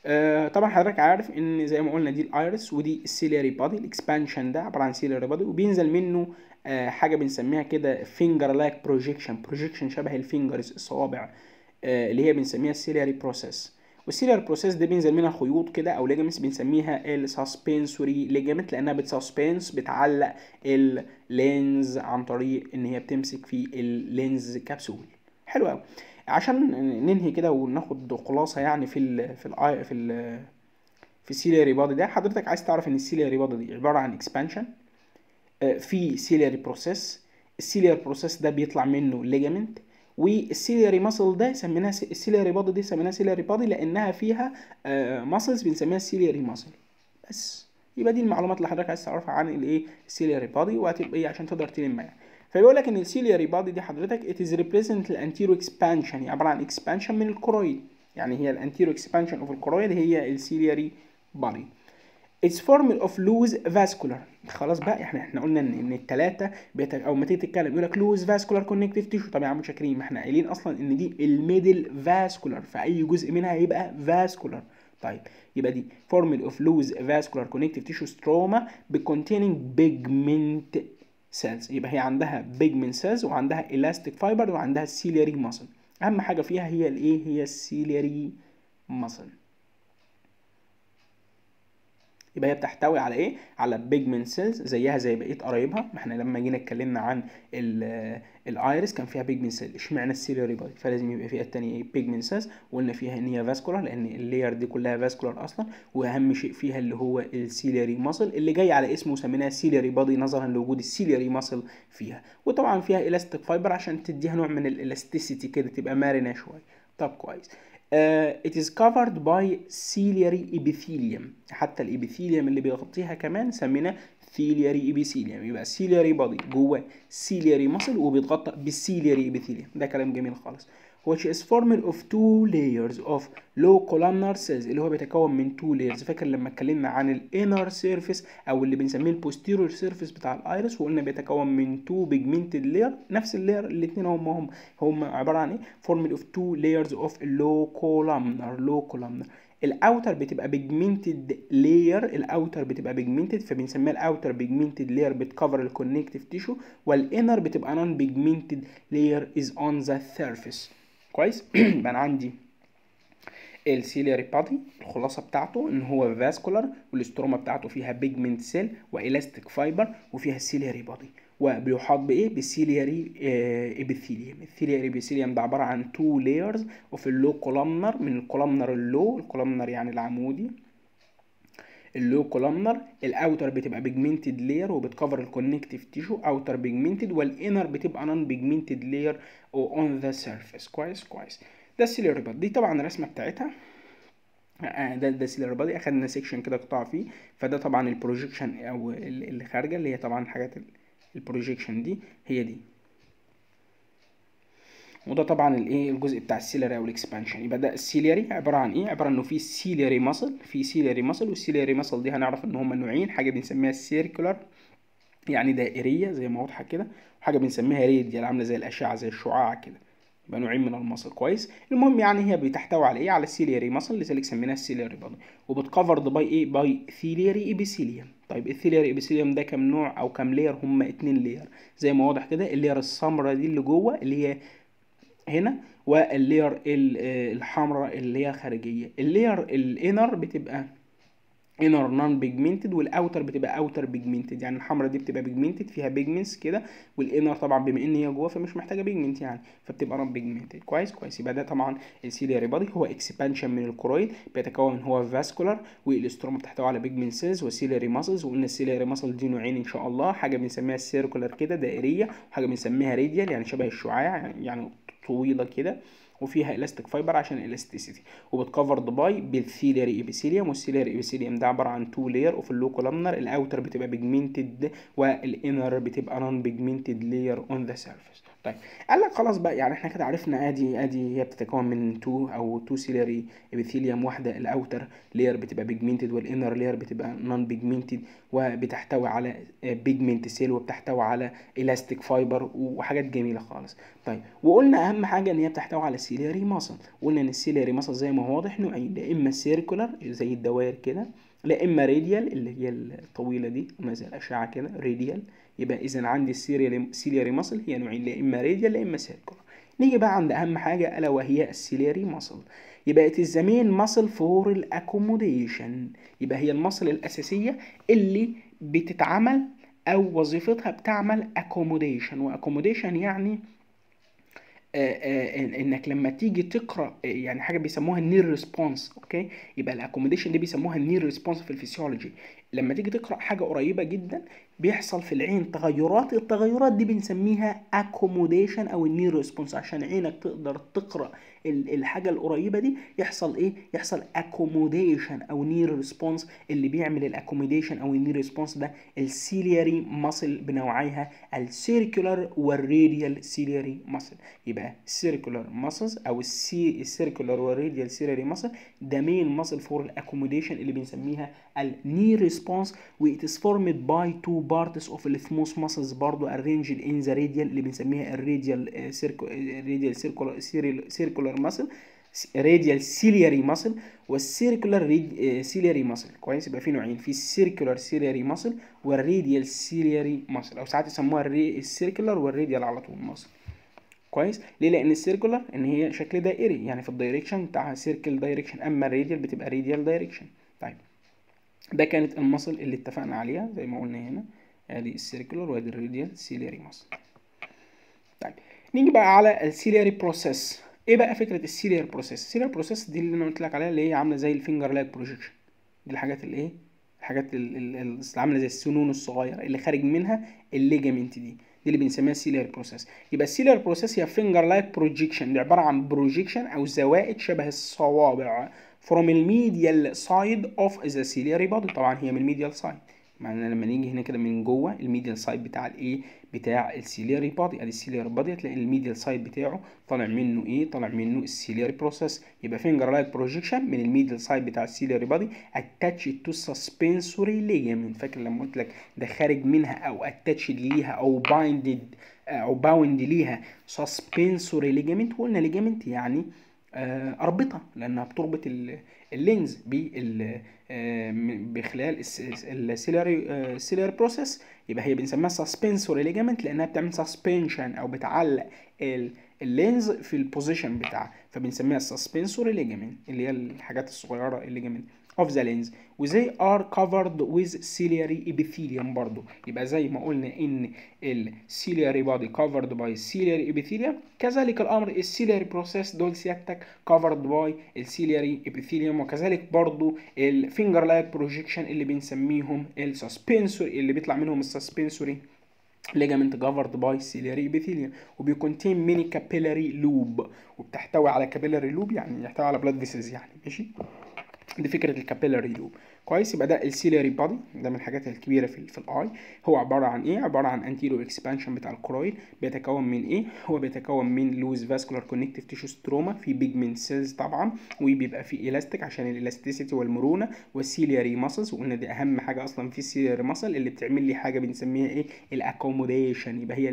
آه طبعا حضرتك عارف إن زي ما قلنا دي ال iris ودي ال ciliary body ال expansion ده عبارة عن ciliary body وبينزل منه آه حاجة بنسميها كده finger like projection projection شبه ال fingers الصوابع آه اللي هي بنسميها ال ciliary process وال ciliary process ده بينزل منها خيوط كده أو ligaments بنسميها ال suspensory ligament لأنها بت suspense بتعلق ال lens عن طريق إن هي بتمسك في ال lens capsule حلو قوي عشان ننهي كده وناخد خلاصة يعني في ال في ال في ال في ال ciliary body ده حضرتك عايز تعرف إن ال ciliary body دي عبارة عن expansion في ciliary process ال ciliary process ده بيطلع منه ligament وال ciliary muscle ده سميناها ال ciliary body دي سميناها ciliary body لأنها فيها muscles بنسميها ال ciliary muscle بس. يبقى دي المعلومات اللي حضرتك عايز تعرفها عن الايه ال ciliary body وهتبقى إيه؟ عشان تقدر تلم معايا فبيقول لك إن ال ciliary body دي حضرتك it is represent ال anterior expansion يعني عبارة عن expansion من ال choroid. يعني هي ال anterior expansion of ال choroid هي ال ciliary body it's formed of loose vascular خلاص بقى إحنا إحنا قلنا إن إن الثلاثه بيتك أو ما تيجي تتكلم يقول لك loose vascular connective tissue طب يا عم شاكرين ما إحنا قايلين أصلا إن دي ال middle vascular فأي جزء منها هيبقى vascular طيب يبقى دي formed of loose vascular connective tissue stroma ب containing pigment cells يبقى هي عندها pigment cells وعندها elastic fiber وعندها ciliary muscle أهم حاجة فيها هي الإيه؟ هي ال ciliary muscle يبقى هي بتحتوي على إيه؟ على pigment cells زيها زي بقية قرايبها. ما إحنا لما جينا اتكلمنا عن ال iris كان فيها pigment cell اشمعنى ال ciliary body فلازم يبقى فيها الثانية إيه؟ pigment cells وقلنا فيها إن هي vascular لأن ال layer دي كلها vascular أصلا. وأهم شيء فيها اللي هو ال ciliary muscle اللي جاي على اسمه سميناها ciliary body نظرا لوجود ال ciliary muscle فيها. وطبعا فيها elastic fiber عشان تديها نوع من ال elasticity كده تبقى مرنه شوية. طب كويس. Uh, it is covered by ciliary epithelium حتى ال epithelium اللي بيغطيها كمان سميناه ciliary epithelium يبقى ciliary body جوه ciliary muscle وبيتغطى بال ciliary epithelium ده كلام جميل خالص which is formed of two layers of low columnar cells اللي هو بيتكون من two layers. فاكر لما اتكلمنا عن ال inner surface أو اللي بنسميه ال posterior surface بتاع ال iris وقلنا بيتكون من two pigmented layer. نفس ال layer الاثنين هم هم هم عبارة عن إيه؟ formed of two layers of low columnar low columnar. ال outer بتبقى pigmented layer ال outer بتبقى pigmented فبنسميها ال outer pigmented layer بت cover ال connective tissue وال inner بتبقى non pigmented layer is on the surface كويس. (clears throat) يبقى أنا عندي ال ciliary body الخلاصة بتاعته إن هو vascular وال stroma بتاعته فيها pigment cell و elastic fiber وفيها ال ciliary body وبيحاط بإيه؟ بال ciliary epithelium ال ciliary epithelium ده عبارة عن two layers وفي اللو كولامنر من الكولامنر اللو الكولامنر يعني العمودي. ال low columnar ال outer بتبقى pigmented layer وبت cover ال connective tissue outer pigmented وال inner بتبقى non pigmented layer on the surface كويس كويس. ده ال ciliary body دي طبعا الرسمة بتاعتها. ده ده ciliary body أخدنا section كده قطاع فيه. فده طبعا ال projection أو اللي خارجة اللي هي طبعا حاجات ال projection دي. هي دي. وده طبعا الإيه الجزء بتاع ال ciliary أو ال expansion يبقى ده ال ciliary عبارة عن إيه؟ عبارة إنه في ciliary muscle في ciliary muscle وال ciliary muscle دي هنعرف إن هم نوعين حاجة بنسميها circular يعني دائرية زي ما واضحة كده وحاجة بنسميها radial عاملة زي الأشعة زي الشعاع كده. يبقى نوعين من ال muscle كويس. المهم يعني هي بتحتوي على إيه؟ على ال ciliary muscle لذلك سميناها ال ciliary body وب covered by إيه؟ by ciliary epithelium طيب ال ciliary epithelium ده كام نوع أو كام layer هم اتنين layer زي ما واضح كده ال layer السمراء دي اللي جوه اللي هي هنا وال layer الحمراء اللي هي خارجية. ال layer ال inner بتبقى inner non pigmented وال outer بتبقى outer pigmented يعني الحمراء دي بتبقى pigmented فيها pigments كده وال inner طبعا بما إن هي جوه فمش محتاجة pigment يعني فبتبقى non pigmented كويس؟ كويس. يبقى ده طبعا ال ciliary body هو expansion من ال choroid بيتكون هو vascular وال stroma بتحتوي على pigment cells وال ciliary muscles وقلنا ال ciliary muscle دي نوعين إن شاء الله. حاجة بنسميها ال circular كده دائرية وحاجة بنسميها radial يعني شبه الشعاع يعني طويلة كده. وفيها elastic fiber عشان elasticity وب covered by بال ciliary epithelium وال ciliary epithelium ده عبارة عن two layer وفي ال low columnar ال outer بتبقى pigmented وال inner بتبقى non pigmented layer on the surface طيب قال لك خلاص بقى يعني إحنا كده عرفنا ادي ادي هي بتتكون من two أو two ciliary epithelium واحدة ال outer layer بتبقى pigmented وال inner layer بتبقى non pigmented وبتحتوي على pigment cell وبتحتوي على elastic fiber وحاجات جميلة خالص. طيب وقلنا أهم حاجة إن هي بتحتوي على ال ciliary muscle قلنا إن ال ciliary muscle زي ما هو واضح نوعين لا إما circular زي الدوائر كده لا إما radial اللي هي الطويلة دي زي الاشعه كده radial يبقى اذا عندي ال ciliary ciliary muscle هي نوعين لا إما radial لا إما circular نيجي بقى عند أهم حاجة ألا وهي ال ciliary muscle يبقى it is muscle for ال accommodation يبقى هي ال muscle الأساسية اللي بتتعمل أو وظيفتها بتعمل accommodation. و accommodation يعني إنك لما تيجي تقرأ آه، يعني حاجة بيسموها ال near response okay؟ يبقى ال accommodation دي بيسموها ال near response في الفسيولوجي لما تيجي تقرأ حاجة قريبة جدا بيحصل في العين تغيرات. التغيرات دي بنسميها accommodation أو ال near response عشان عينك تقدر تقرأ الحاجة القريبة دي يحصل إيه؟ يحصل accommodation أو near response اللي بيعمل ال accommodation أو ال near response ده السيلياري ماسل بنوعيها السيركولار والراديال سيلياري ماسل يبقى السيركولار ماسلز أو السي السيركولار والراديال سيلياري ماسل ده مين ماسل فور الاكوموديشن اللي بنسميها ال near response what is formed by two parts of ال smooth muscles برضو arranged in the radial اللي بنسميها ال radial ال radial circular circular muscle radial ciliary muscle وال circular ciliary muscle كويس يبقى في نوعين في ال circular ciliary muscle وال radial ciliary muscle أو ساعات يسموها ال circular وال radial على طول muscle كويس ليه لأن ال circular ان هي شكل دائري يعني في ال direction بتاعها circle direction اما ال radial بتبقى radial direction طيب ده كانت ال muscle اللي اتفقنا عليها زي ما قلنا هنا ادي ال circular وادي ال radial ciliary muscle طيب نيجي بقى على ال ciliary process إيه بقى فكرة ال ciliary process ال ciliary process دي اللي أنا قلت لك عليها اللي هي عاملة زي ال finger like projection دي الحاجات اللي إيه؟ الحاجات اللي عاملة زي السنون الصغيرة اللي خارج منها ال ligament دي. دي اللي بنسميها ciliary process يبقى ال ciliary process هي finger like projection دي عبارة عن projection أو زوائد شبه الصوابع from ال medial side of the ciliary body طبعا هي من ال medial side معنى لما نيجي هنا كده من جوه ال medial side بتاع الإيه؟ بتاع ال ciliary body ادي ال ciliary body هتلاقي ال medial side بتاعه طالع منه إيه؟ طالع منه ال ciliary process يبقى finger like projection من ال medial side بتاع ال ciliary body attached to suspensory ligament فاكر لما قلت لك ده خارج منها أو attached ليها أو binded أو bound ليها suspensory ligament وقلنا ligament يعني آه، أربطة لأنها بتربط ال lens بال بخلال ال ciliary process يبقى هي بنسميها suspensory ligament لأنها بتعمل suspension أو بتعلق ال lens في ال position بتاعها فبنسميها ال suspensory ligament اللي هي الحاجات الصغيرة ال ligament. Of the lens و they are covered with ciliary epithelium برضو يبقى زي ما قلنا ان ال ciliary body covered by ciliary epithelium كذلك الامر ال ciliary process دول سيادتك covered by ال ciliary epithelium وكذلك برضو ال finger like projection اللي بنسميهم ال suspensory اللي بيطلع منهم ال suspensory ligament covered by ciliary epithelium وبي contain many capillary loop وبتحتوي على capillary loop يعني يحتوي على blood vessels يعني ماشي دي فكره ال capillary loop كويس. يبقى ده ال ciliary body ده من الحاجات الكبيرة في, في ال eye هو عبارة عن إيه؟ عبارة عن anterior expansion بتاع ال choroid. بيتكون من إيه؟ هو بيتكون من loose vascular connective tissue stroma في pigment cells طبعا وبيبقى في الاستيك عشان ال elasticity والمرونة وال ciliary muscles وقلنا دي أهم حاجة أصلا في ال ciliary muscle اللي بتعمل لي حاجة بنسميها إيه؟ ال accommodation يبقى هي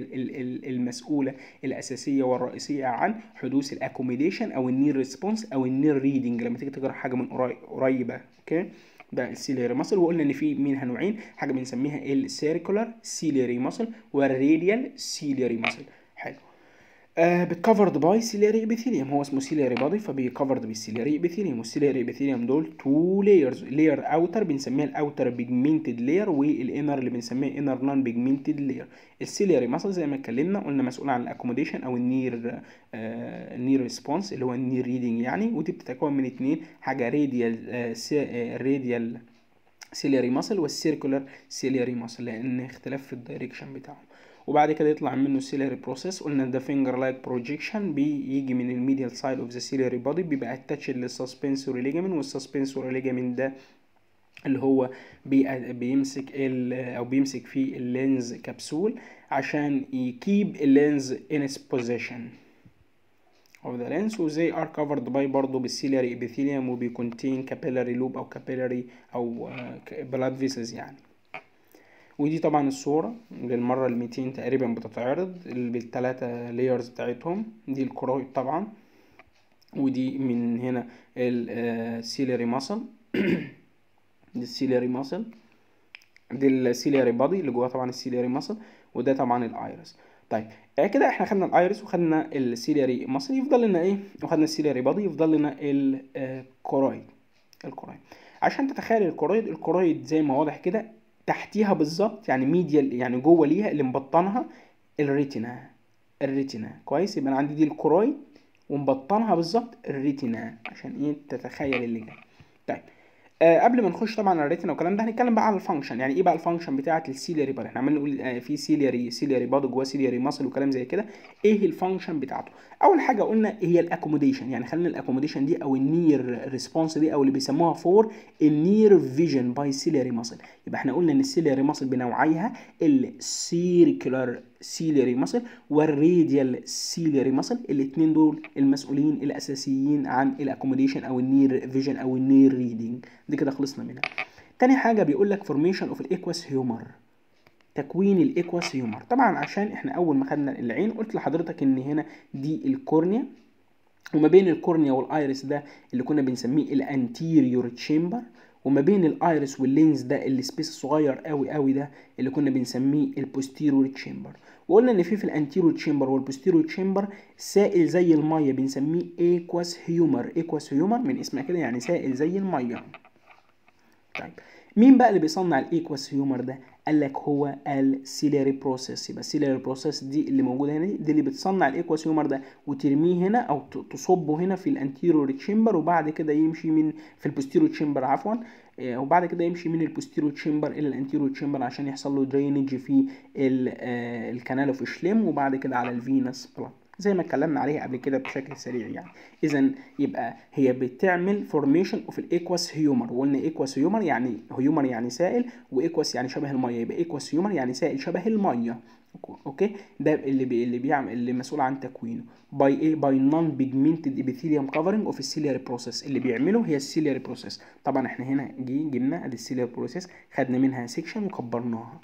المسؤولة الأساسية والرئيسية عن حدوث ال accommodation أو ال near response أو ال near reading لما تيجي تقرأ حاجة من قريبة okay ده ال ciliary muscle وقلنا إن في منها نوعين حاجة بنسميها ال circular ciliary muscle وال radial ciliary muscle بت covered by ciliary epithelium هو اسمه ciliary body فبي covered بال ciliary epithelium وال ciliary epithelium دول two layers layer outer بنسميها ال outer pigmented layer وال inner اللي بنسميها inner non pigmented layer ال ciliary muscle زي ما اتكلمنا قلنا مسؤول عن الاكوموديشن أو النير النير ريسبونس اللي هو النير ريدنج يعني. ودي بتتكون من اتنين حاجة radial radial ciliary muscle وال circular ciliary muscle لأن اختلاف في ال direction بتاعهم. وبعد كده يطلع منه ال ciliary process قلنا ده finger like projection بيجي من ال medial side of the ciliary body بيبقى attached لل suspensory ligament وال suspensory ligament ده اللي هو بي بيمسك ال أو بيمسك فيه ال lens capsule عشان ي keep ال lens in its position of the lens. و they are covered by برضه بال ciliary epithelium وبي contain capillary loop أو capillary أو blood vessels يعني. ودي طبعا الصورة للمرة الميتين تقريبا بتتعرض بالتلاتة layers بتاعتهم دي ال choroid طبعا ودي من هنا ال ciliary muscle (coughs) دي ال ciliary muscle دي ال ciliary body اللي جواها طبعا ال ciliary muscle وده طبعا ال iris طيب يعني كده إحنا خدنا ال iris وخدنا ال ciliary muscle يفضل لنا إيه؟ وخدنا ال ciliary body يفضل لنا الكورويد الكورويد عشان تتخيل الكورويد الكورويد زي ما واضح كده تحتيها بالظبط يعني medial يعني جوه ليها اللي مبطنها ال retina ال retina كويس؟ يبقى أنا عندي دي ال choroid ومبطنها بالظبط ال retina عشان إيه؟ تتخيل اللي جاي. طيب آه قبل ما نخش طبعا على ال retina والكلام ده هنتكلم بقى على ال function يعني إيه بقى ال function بتاعة ال ciliary body إحنا عمالين نقول آه في ciliary ciliary body جواه ciliary muscle وكلام زي كده. إيه ال function بتاعته؟ أول حاجة قلنا هي ال accommodation يعني خلينا ال accommodation دي أو ال near response دي أو اللي بيسموها for ال near vision by ciliary muscle يبقى إحنا قلنا إن ال ciliary muscle بنوعيها ال circular ciliary muscle وال radial ciliary muscle الاثنين دول المسؤولين الأساسيين عن ال accommodation أو ال near vision أو ال near reading دي كده خلصنا منها. تاني حاجة بيقول لك formation of ال aqueous humor تكوين ال aqueous humor طبعا عشان إحنا أول ما خدنا العين قلت لحضرتك إن هنا دي ال cornea. وما بين ال cornea وال iris ده اللي كنا بنسميه الانتيريور تشامبر وما بين الآيرس واللينز ده السبيس الصغير قوي قوي ده اللي كنا بنسميه ال posterior chamber وقلنا إن في في ال anterior chamber وال posterior chamber سائل زي المية بنسميه aqueous humor aqueous humor من اسمها كده يعني سائل زي المية. طيب مين بقى اللي بيصنع ال aqueous humor ده؟ قال لك هو ال ciliary process يبقى ال ciliary process دي اللي موجودة هنا دي اللي بتصنع ال aqueous humor ده. وترميه هنا أو تصبه هنا في ال anterior chamber وبعد كده يمشي من في ال posterior chamber عفوا وبعد كده يمشي من ال posterior chamber إلى ال anterior chamber عشان يحصل له drainage في ال canal of Schlemm وبعد كده على ال venous blood زي ما اتكلمنا عليها قبل كده بشكل سريع يعني. اذا يبقى هي بتعمل formation of ال aqueous humor وقلنا aqueous humor يعني humor يعني سائل و aqueous يعني شبه المية. يبقى aqueous humor يعني سائل شبه المية. okay؟ ده اللي بي اللي بيعمل اللي مسؤول عن تكوينه. by إيه by non-pigmented epithelium covering of ال ciliary process اللي بيعمله هي ال ciliary process طبعا إحنا هنا جي جبنا ادي ال ciliary process خدنا منها section وكبرناها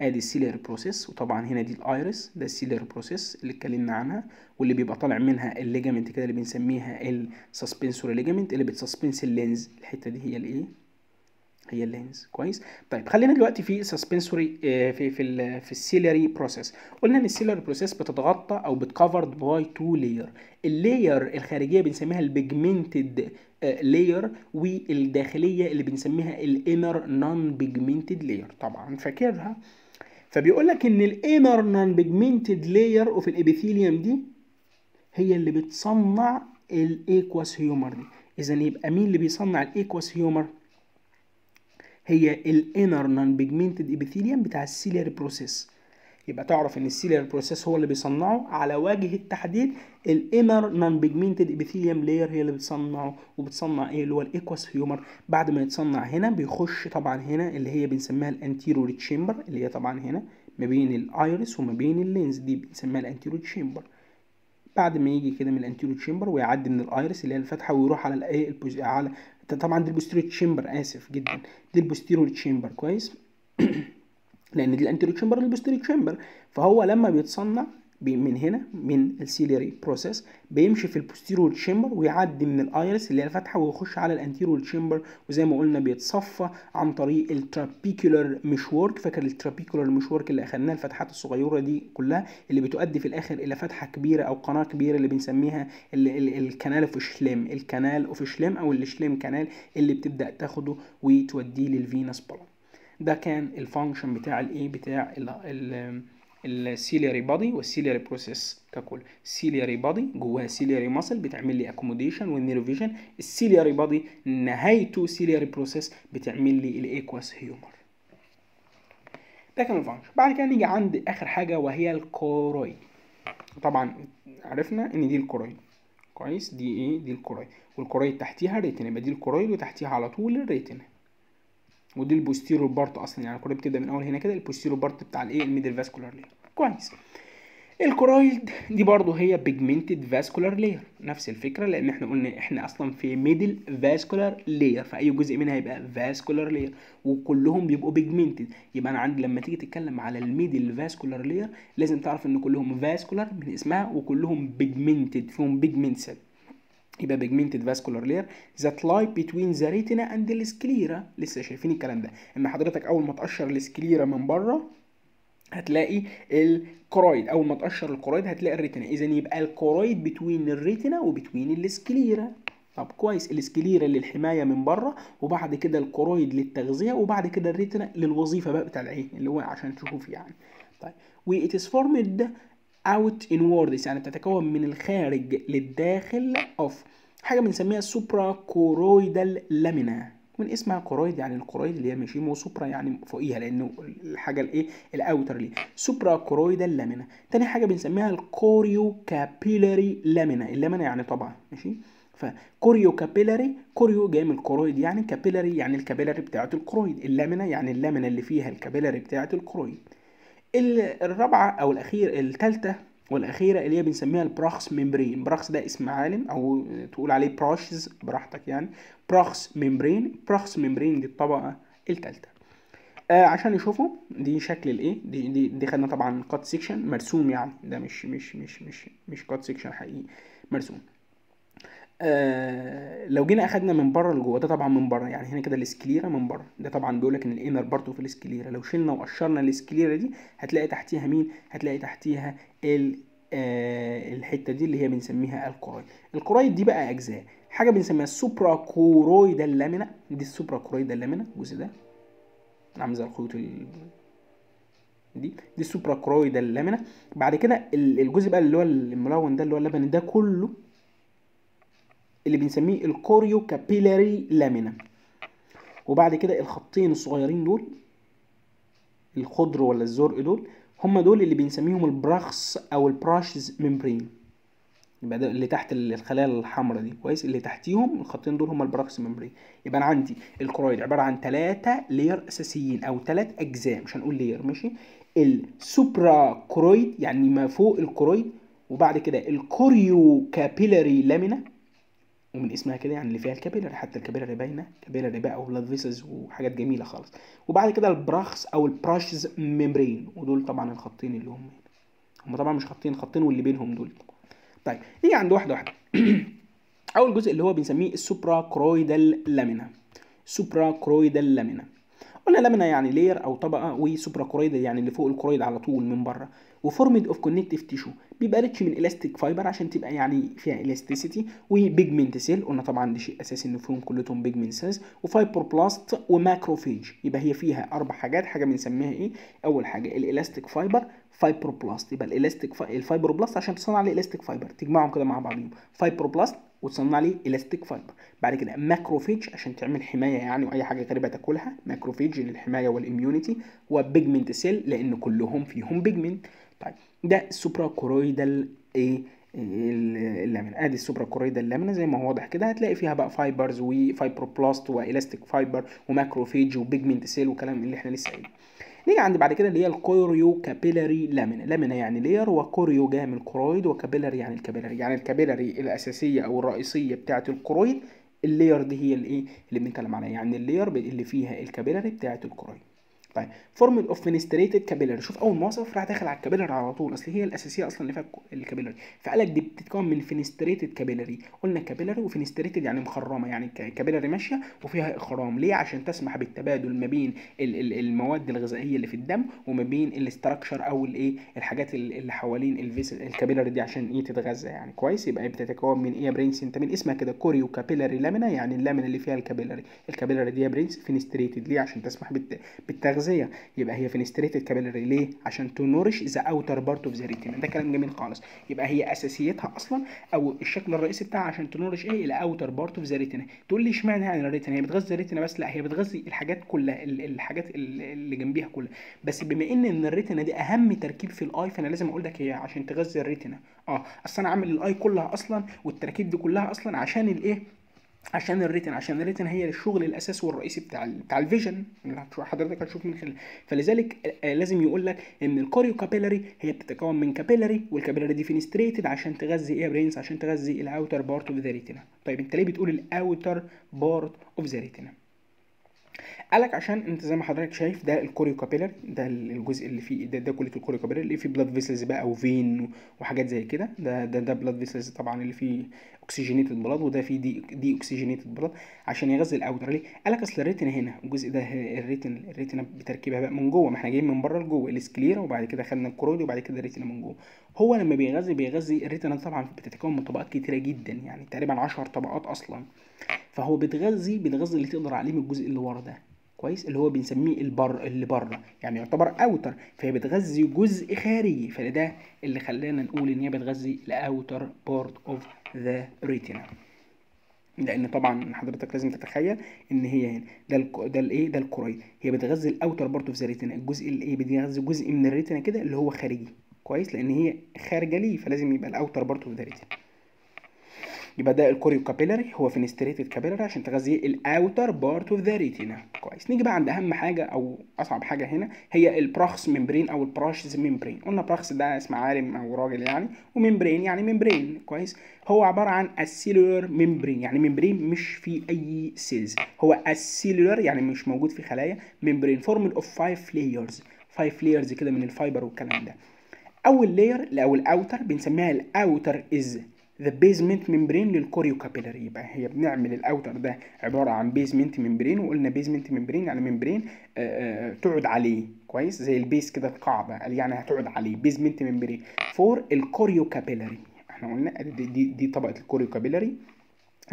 ادي ال ciliary process وطبعا هنا دي ال iris ده ال ciliary process اللي اتكلمنا عنها. واللي بيبقى طالع منها ال ligament كده اللي بنسميها ال suspensory ligament اللي بت suspend ال lens. الحتة دي هي الايه هي ال lens. كويس؟ طيب خلينا دلوقتي في suspensory في في ال في ال ciliary process قلنا إن ال ciliary process بتتغطى أو ب covered by two layer ال layer الخارجية بنسميها ال pigmented layer والداخلية اللي بنسميها ال inner non-pigmented layer طبعا فاكرها؟ فبيقول لك إن ال inner non-pigmented layer of ال epithelium دي هي اللي بتصنع ال aqueous humor دي. اذا يبقى مين اللي بيصنع ال aqueous humor هي ال inner non-pigmented epithelium بتاع ال ciliary process يبقى تعرف إن ال ciliary process هو اللي بيصنعه على وجه التحديد ال inner non-pigmented epithelium layer هي اللي بتصنعه وبتصنع إيه اللي هو ال aqueous humor بعد ما يتصنع هنا بيخش طبعا هنا اللي هي بنسميها ال anterior chamber اللي هي طبعا هنا ما بين ال iris وما بين ال lens دي بنسميها ال anterior chamber بعد ما يجي كده من ال anterior chamber ويعدي من ال iris اللي هي الفتحه ويروح على الايه على طبعا دي ال posterior chamber آسف جدا. دي ال posterior chamber كويس؟ (clears throat) لأن دي ال anterior chamber ال posterior chamber فهو لما بيتصنع من هنا من ال ciliary process بيمشي في ال posterior chamber ويعدي من ال iris اللي هي الفتحه ويخش على ال anterior chamber وزي ما قلنا بيتصفى عن طريق ال trabecular meshwork فاكر ال trabecular meshwork اللي أخدناه الفتحات الصغيرة دي كلها اللي بتؤدي في الآخر إلى فتحة كبيرة أو قناة كبيرة اللي بنسميها ال ال ال canal of Schlemm ال canal of Schlemm أو ال Schlemm canal اللي بتبدأ تاخده وتوديه لل venous blood ده كان ال function بتاع الايه بتاع ال ال ciliary body وال ciliary process ككل. ال ciliary body جواها ciliary muscle بتعمل لي accommodation وال near vision ال ciliary body نهايته ciliary process بتعمل لي ال aqueous humor ده كان ال function بعد كده نيجي عند آخر حاجة وهي ال choroid طبعا عرفنا إن دي ال choroid كويس؟ دي إيه؟ دي ال choroid وال choroid تحتيها retina يبقى دي ال choroid وتحتيها على طول ال retina ودي ال posterior part أصلا يعني ال choroid بتبدا من أول هنا كده ال posterior part بتاع الايه ال middle vascular layer كويس. ال choroid دي برضو هي pigmented vascular layer نفس الفكرة لأن إحنا قلنا إحنا أصلا في middle vascular layer فأي جزء منها يبقى vascular layer وكلهم بيبقوا pigmented يبقى أنا عندي لما تيجي تتكلم على ال middle vascular layer لازم تعرف إن كلهم vascular من اسمها وكلهم pigmented فيهم pigment cell يبقى vascular layer that lie between the retina and the sclera. لسه شايفين الكلام ده. إن حضرتك أول ما تقشر السكليرا من بره هتلاقي الكرويد أول ما تقشر الكرويد هتلاقي الريتنا اذا يبقى الكرويد بتوين الريتنا وبتوين السكليرا طب كويس. ال sclera للحماية من بره وبعد كده ال choroid للتغذية وبعد كده ال retina للوظيفة بقى بتاع العين اللي هو عشان تشوف يعني. طيب. و it is out inwards يعني بتتكون من الخارج للداخل of. حاجة بنسميها suprachoroidal lamina من اسمها choroid يعني ال choroid اللي هي ماشي و supra يعني فوقيها لأنه الحاجة الإيه؟ ال outer layer. suprachoroidal lamina تاني حاجة بنسميها ال choriocapillary lamina ال lamina يعني طبعا ماشي؟ فكوريو كابيلاري كوريو جاي من الكورويد يعني كابيلاري يعني الكابيلاري بتاعة الكرويد اللامينا يعني اللامينا اللي فيها الكابيلاري بتاعة الكرويد الرابعة أو الأخير الثالثه والأخيرة اللي هي بنسميها ال Bruch's membrane Bruch's ده اسم عالم أو تقول عليه Bruch's براحتك يعني. Bruch's membrane Bruch's membrane دي الطبقة الثالثه آه عشان نشوفوا دي شكل الإيه؟ دي دي دي خدنا طبعا cut section مرسوم يعني. ده مش مش مش مش مش cut section حقيقي مرسوم. آه لو جينا أخدنا من بره لجوه ده طبعا من بره يعني هنا كده ال sclera من بره ده طبعا بيقول لك إن ال inner part في ال sclera لو شلنا وقشرنا ال sclera دي هتلاقي تحتيها مين؟ هتلاقي تحتيها ال آه الحتة دي اللي هي بنسميها ال choroid ال choroid دي بقى أجزاء حاجة بنسميها ال suprachoroidal lamina دي ال suprachoroidal lamina الجزء ده عامل زي الخيوط ال... دي دي ال suprachoroidal lamina بعد كده الجزء بقى اللي هو الملون ده اللي هو اللبني ده كله اللي بنسميه ال chorio capillary lamina. وبعد كده الخطين الصغيرين دول الخضر ولا الزرق دول هم دول اللي بنسميهم ال Bruch's أو ال Bruch's membrane. يبقى ده اللي تحت الخلايا الحمراء دي. كويس؟ اللي تحتيهم الخطين دول هم ال Bruch's membrane. يبقى أنا عندي ال choroid عبارة عن ثلاثة layer أساسيين أو ثلاث أجزاء مش هنقول layer ماشي؟ ال supra choroid يعني ما فوق ال choroid وبعد كده ال chorio capillary lamina. ومن اسمها كده يعني اللي فيها ال capillary حتى ال capillary باينة capillary بقى و blood vessels وحاجات جميلة خالص. وبعد كده ال Bruch's أو ال Bruch's membrane ودول طبعا الخطين اللي هم هم طبعا مش خطين خطين واللي بينهم دول. طيب نيجي عند واحدة واحدة. (coughs) أول جزء اللي هو بنسميه ال suprachoroidal lamina suprachoroidal lamina قلنا lamina يعني layer أو طبقة و suprachoroidal يعني اللي فوق ال choroid على طول من بره و formed of connective tissue بيبقى rich من elastic fiber عشان تبقى يعني فيها elasticity و pigment cell قلنا طبعا ده شيء أساسي ان فيهم كلهم pigment cells و fibroblast و macrophage يبقى هي فيها أربع حاجات. حاجة بنسميها إيه؟ أول حاجة ال elastic fiber fibroblast. يبقى ال elastic fi... ال fibroblast عشان تصنع عليه elastic fiber. تجمعهم كده مع بعضهم fibroblast وتصنع عليه elastic fiber. بعد كده macrophage عشان تعمل حماية يعني وأي حاجة غريبة تاكلها. macrophage للحمايه وال immunity و pigment cell لأن كلهم فيهم pigment. طيب ده ال suprachoroidal إيه ال lamina أدي ال suprachoroidal lamina زي ما هو واضح كده. هتلاقي فيها بقى فايبرز وفايبروبلاست والاستيك فايبر وماكروفيج وبيجمنت سيل وكلام اللي إحنا لسه قايلينه. نيجي عند بعد كده اللي هي الكوريو كابيلاري لامينا لامينا يعني لير وكوريو جاي من الكرويد وكابيلاري يعني الكابيلاري. يعني الكابيلاري الأساسية أو الرئيسية بتاعة ال choroid ال layer دي هي الإيه اللي بنتكلم عليها. يعني ال layer اللي فيها ال capillary بتاعة ال choroid طيب formed of fenestrated capillary شوف أول ما وصف راح داخل على ال capillary على طول. أصل هي الأساسية أصلا اللي فيها ال capillary فقال لك دي بتتكون من fenestrated capillary قلنا capillary و fenestrated يعني مخرمة يعني capillary ماشية وفيها إخرام. ليه؟ عشان تسمح بالتبادل ما بين المواد الغذائية اللي في الدم وما بين ال structure أو الايه الحاجات اللي حوالين ال vessel ال capillary دي عشان إيه تتغذى يعني. كويس؟ يبقى بتتكون من إيه يا برنس انت من اسمها كده chorio capillary lamina يعني ال lamina اللي فيها ال capillary ال capillary دي يا برنس fenestrated ليه؟ عشان تسمح بالتغذية الغذائيه يبقى هي fenestrated capillary ليه؟ عشان ت nourish the outer part of the retina ده كلام جميل خالص. يبقى هي أساسيتها أصلا أو الشكل الرئيسي بتاعها عشان ت nourish إيه؟ ال outer part of the retina تقول لي إشمعنى يعني ال retina هي بتغذي ال retina بس؟ لا هي بتغذي الحاجات كلها الحاجات اللي جنبيها كلها. بس بما إن إن ال retina دي أهم تركيب في ال eye فأنا لازم أقول لك هي عشان تغذي ال retina آه أصل أنا عامل ال eye كلها أصلا والتركيب دي كلها أصلا عشان الإيه؟ عشان ال retina عشان ال retina هي الشغل الاساسي والرئيسي بتاع ال بتاع ال vision اللي حضرتك هتشوف من خلال فلذلك لازم يقول لك إن ال chorio capillary هي بتتكون من capillary وال capillary دي fenestrated عشان تغذي إيه يا برينس عشان تغذي ال outer part of the retina طيب انت ليه بتقول ال outer part of the retina قالك عشان انت زي ما حضرتك شايف ده ال chorio capillary ده الجزء اللي فيه ده, ده كليه ال chorio capillary اللي فيه blood vessels بقى و vein وحاجات زي كده. ده ده ده blood vessels طبعا اللي فيه oxygenated blood وده فيه دي دي oxygenated blood عشان يغذي ال outer. ليه؟ قالك أصل ال retina هنا الجزء ده ال retina ال retina بتركيبها بقى من جوه ما إحنا جايين من بره لجوه. ال sclera وبعد كده خدنا ال choroid وبعد كده ال retina من جوه. هو لما بيغذي بيغذي ال retina طبعا بتتكون من طبقات كتيرة جدا يعني تقريبا 10 طبقات أصلا. فهو بتغذي بتغذي اللي تقدر عليه من الجزء اللي ورا ده. كويس؟ اللي هو بنسميه البر اللي بره. يعني يعتبر outer فهي بتغذي جزء خارجي. فده اللي خلانا نقول إن هي بتغذي ال outer part of the retina لأن طبعا حضرتك لازم تتخيل إن هي هنا ده ال ده الإيه؟ ده ال choroid هي بتغذي ال outer part of the retina الجزء اللي إيه؟ بتغذي جزء من ال retina كده اللي هو خارجي. كويس؟ لأن هي خارجة ليه فلازم يبقى ال outer part of the retina يبقى ده ال chorio capillary هو fenestrated capillary عشان تغذي ال outer part of the retina كويس. نيجي بقى عند أهم حاجة أو أصعب حاجة هنا هي ال Bruch's membrane أو ال Bruch's membrane قلنا Bruch's ده اسم عالم أو راجل يعني و membrane يعني membrane كويس. هو عبارة عن acellular membrane يعني membrane مش في أي cells هو acellular يعني مش موجود في خلايا. membrane formed of 5 layers 5 layers كده من ال fiber والكلام ده. أول layer أو ال outer بنسميها ال outer is the basement membrane لل choriocapillary يبقى هي بنعمل ال outer ده عبارة عن basement membrane وقلنا basement membrane يعني membrane تقعد عليه. كويس؟ زي ال base كده القاعده يعني هتقعد عليه. basement membrane for ال choriocapillary إحنا قلنا دي, دي, دي طبقة ال choriocapillary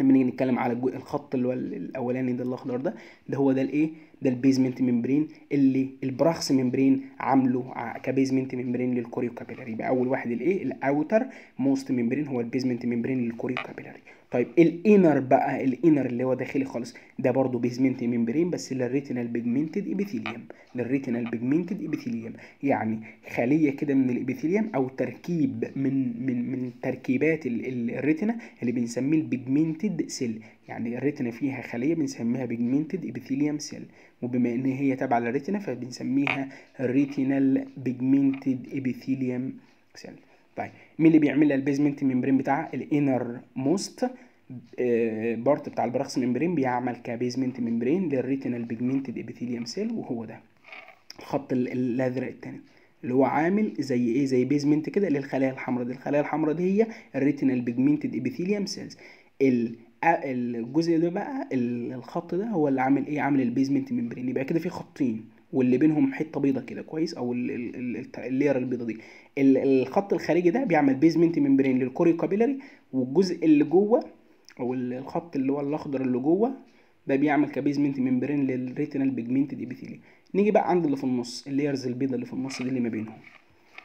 لما نيجي نتكلم على الخط اللي الأولاني ده الأخضر ده ده هو ده الإيه؟ ده ال basement membrane اللي ال Bruch's membrane عامله ك basement membrane لل choriocapillary يبقى اول واحد الإيه؟ ال outermost membrane هو ال basement membrane لل choriocapillary طيب ال inner بقى ال inner اللي هو داخلي خالص ده برضه basement membrane بس لل retinal pigmented epithelium لل retinal pigmented epithelium يعني خلية كده من ال epithelium أو تركيب من من من تركيبات ال retina اللي بنسميه ال pigmented cell يعني ال retina فيها خلية بنسميها pigmented epithelium cell وبما إن هي تابعه لل retina فبنسميها retinal pigmented epithelium cell طيب مين اللي بيعمل لها ال basement membrane بتاعها؟ ال innermost part بتاع ال Bruch's membrane بيعمل ك basement membrane لل retinal pigmented epithelium cell وهو ده. الخط الأزرق الثاني اللي هو عامل زي إيه؟ زي basement كده للخلايا الحمراء دي. الخلايا الحمراء دي هي ال retinal pigmented epithelium cells. الجزء ده بقى الخط ده هو اللي عامل إيه؟ عامل ال basement membrane. يبقى كده في خطين. واللي بينهم حتة بيضه كده كويس أو ال layer البيضه دي. الخط الخارجي ده بيعمل basement membrane لل choriocapillary والجزء اللي جوه أو الخط اللي هو الأخضر اللي جوه ده بيعمل ك basement membrane لل retinal pigmented epithelium نيجي بقى عند اللي في النص ال layers البيضة اللي في النص دي اللي ما بينهم.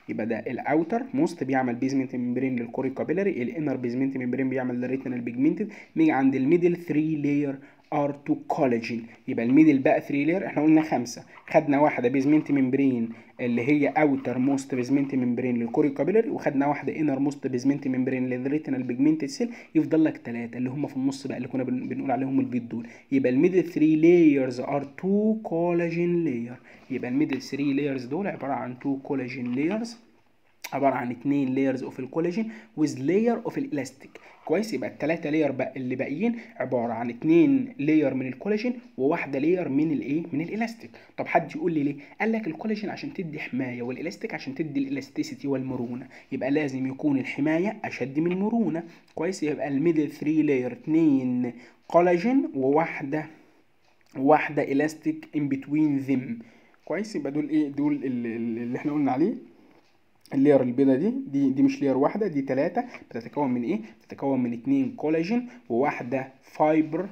يبقى ده ال outermost بيعمل basement membrane لل choriocapillary ال inner basement membrane بيعمل لل retinal pigmented نيجي عند ال middle 3 layer are 2 كولاجين يبقى ال middle بقى 3 layer إحنا قلنا خمسة. خدنا واحدة basement membrane اللي هي outermost basement membrane لل choriocapillary وخدنا واحدة innermost basement membrane لل retinal pigmented cell يفضل لك ثلاثة اللي هم في النص بقى اللي كنا بنقول عليهم البيض دول. يبقى ال middle 3 layers are 2 collagen layer يبقى ال middle 3 layers دول عبارة عن 2 collagen layers عبارة عن اتنين layers of ال collagen with layer of ال elastic كويس يبقى التلاتة layer بقى اللي باقيين عبارة عن اتنين layer من الكولاجين وواحدة layer من الايه من الالاستيك طب حد يقول لي ليه؟ قال لك الكولاجين عشان تدي حماية والالاستيك عشان تدي ال elasticity والمرونة. يبقى لازم يكون الحماية أشد من المرونة. كويس يبقى ال middle 3 layer اتنين كولاجين وواحدة واحدة elastic in between them كويس يبقى دول إيه دول اللي إحنا قلنا عليه. ال layer البيضة دي دي دي مش layer واحدة دي تلاتة. بتتكون من إيه؟ بتتكون من اتنين كولاجين وواحدة fiber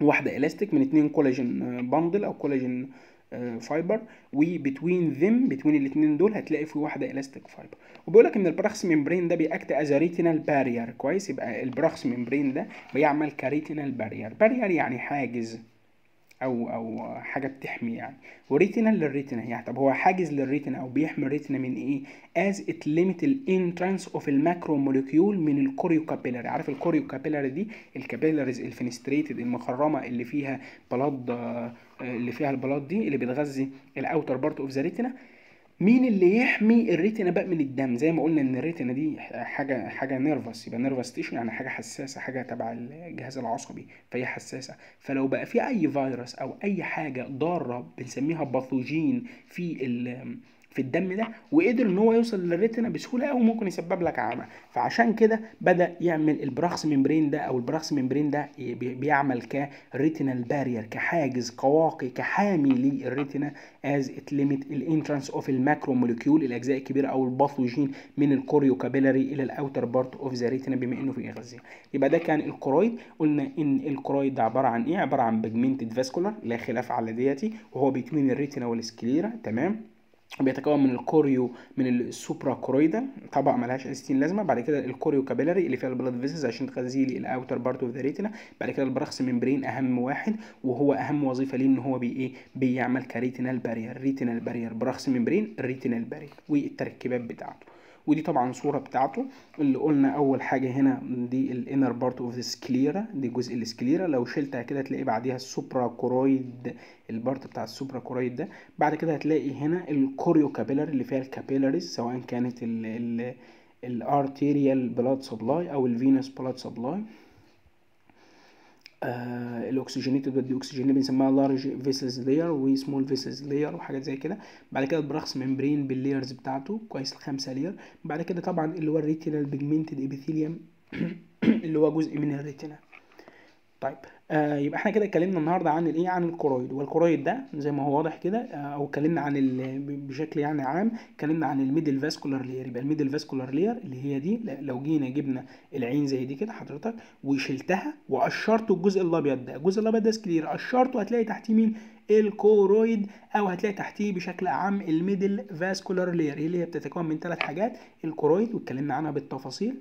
واحدة الاستيك من اتنين collagen bundle أو collagen fiber و between them between الاتنين دول هتلاقي في واحدة elastic fiber وبيقول لك إن ال Bruch's membrane ده بي act as retinal barrier كويس؟ يبقى ال Bruch's membrane ده بيعمل ك retinal barrier barrier يعني حاجز. أو أو حاجة بتحمي يعني. و retina لل retina يعني. طب هو حاجز لل retina أو بيحمي ال retina من إيه؟ as it limit ال entrance of ال macromolecule من ال choriocapillary عارف ال choriocapillary دي؟ ال capillaries ال fenestrated المخرمة اللي فيها blood اللي فيها ال blood دي اللي بتغذي ال outer part of the retina مين اللي يحمي ال retina بقى من الدم؟ زي ما قلنا إن ال retina دي حاجة حاجة nervous يبقى nervous tissue يعني حاجة حساسة حاجة تبع الجهاز العصبي فهي حساسة. فلو بقى في أي فيروس أو أي حاجة ضارة بنسميها pathogen في في الدم ده وقدر إن هو يوصل لل retina بسهولة قوي ممكن يسبب لك عمى. فعشان كده بدأ يعمل ال Bruch's membrane ده أو ال Bruch's membrane ده بيعمل ك retinal barrier كحاجز كواقي كحامي لل retina as it limit ال entrance of ال macromolecule الأجزاء الكبيرة أو ال pathogen من ال choriocapillary إلى ال outer part of the retina بما إنه في غذاء يبقى ده كان ال choroid قلنا إن ال choroid ده عبارة عن إيه؟ عبارة عن pigmented vascular لا خلاف على دياتي وهو بين ال retina وال sclera تمام؟ بيتكون من ال chorio من ال suprachoroidea طبقه ملهاش 60 لازمة بعد كده ال choriocapillary اللي فيها ال blood vessels عشان تغذي لي ال outer part of the retina بعد كده ال Bruch's membrane أهم واحد وهو أهم وظيفة ليه إن هو بي إيه بيعمل ك retinal barrier retinal barrier Bruch's membrane retinal barrier والتركيبات بتاعته. ودي طبعا صورة بتاعته اللي قلنا أول حاجة هنا دي ال inner part of sclera دي جزء ال sclera لو شلتها كده تلاقي بعديها ال suprachoroid ال part بتاع ال suprachoroid ده. بعد كده هتلاقي هنا ال choriocapillar اللي فيها ال capillaries سواء كانت ال ال ال arterial blood supply أو ال venous blood supply ال oxygenated وال deoxygen اللي بنسميها large vessels layer و small vessels layer وحاجات زي كده. بعد كده ال Bruch's membrane بال layers بتاعته كويس الخمسة layer بعد كده طبعا اللي هو ال retinal pigmented epithelium اللي هو جزء من ال retina طيب آه يبقى إحنا كده اتكلمنا النهارده عن الايه؟ عن ال choroid وال choroid ده زي ما هو واضح كده آه أو اتكلمنا عن بشكل يعني عام اتكلمنا عن ال middle vascular layer. يبقى ال middle vascular layer اللي هي دي لو جينا جبنا العين زي دي كده حضرتك وشلتها وقشرت الجزء الابيض ده. الجزء الابيض ده sclera. قشرته هتلاقي تحتيه مين؟ ال choroid أو هتلاقي تحتيه بشكل عام ال middle vascular layer اللي هي بتتكون من ثلاث حاجات ال choroid واتكلمنا عنها بالتفاصيل.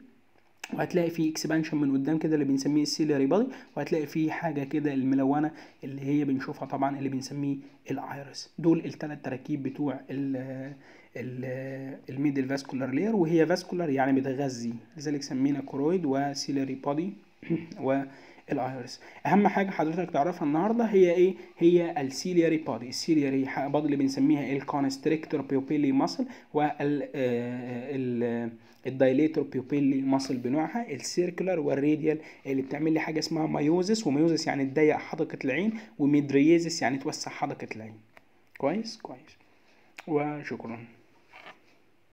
وهتلاقي في expansion من قدام كده اللي بنسميه ال ciliary body وهتلاقي في حاجة كده الملونة اللي هي بنشوفها طبعا اللي بنسميه ال iris دول الثلاث تراكيب بتوع ال ال middle vascular layer وهي vascular يعني بتغذي. لذلك سمينا choroid و ciliary body وال iris أهم حاجة حضرتك تعرفها النهارده هي إيه؟ هي ال ciliary body ال ciliary body اللي بنسميها ال constrictor pupillae muscle وال ال dilator pupillae muscle بنوعها ال circular وال radial اللي بتعمل لي حاجة اسمها miosis و miosis يعني تضيق حدقة العين و mydriasis يعني توسع حدقة العين. كويس؟ كويس. وشكرا.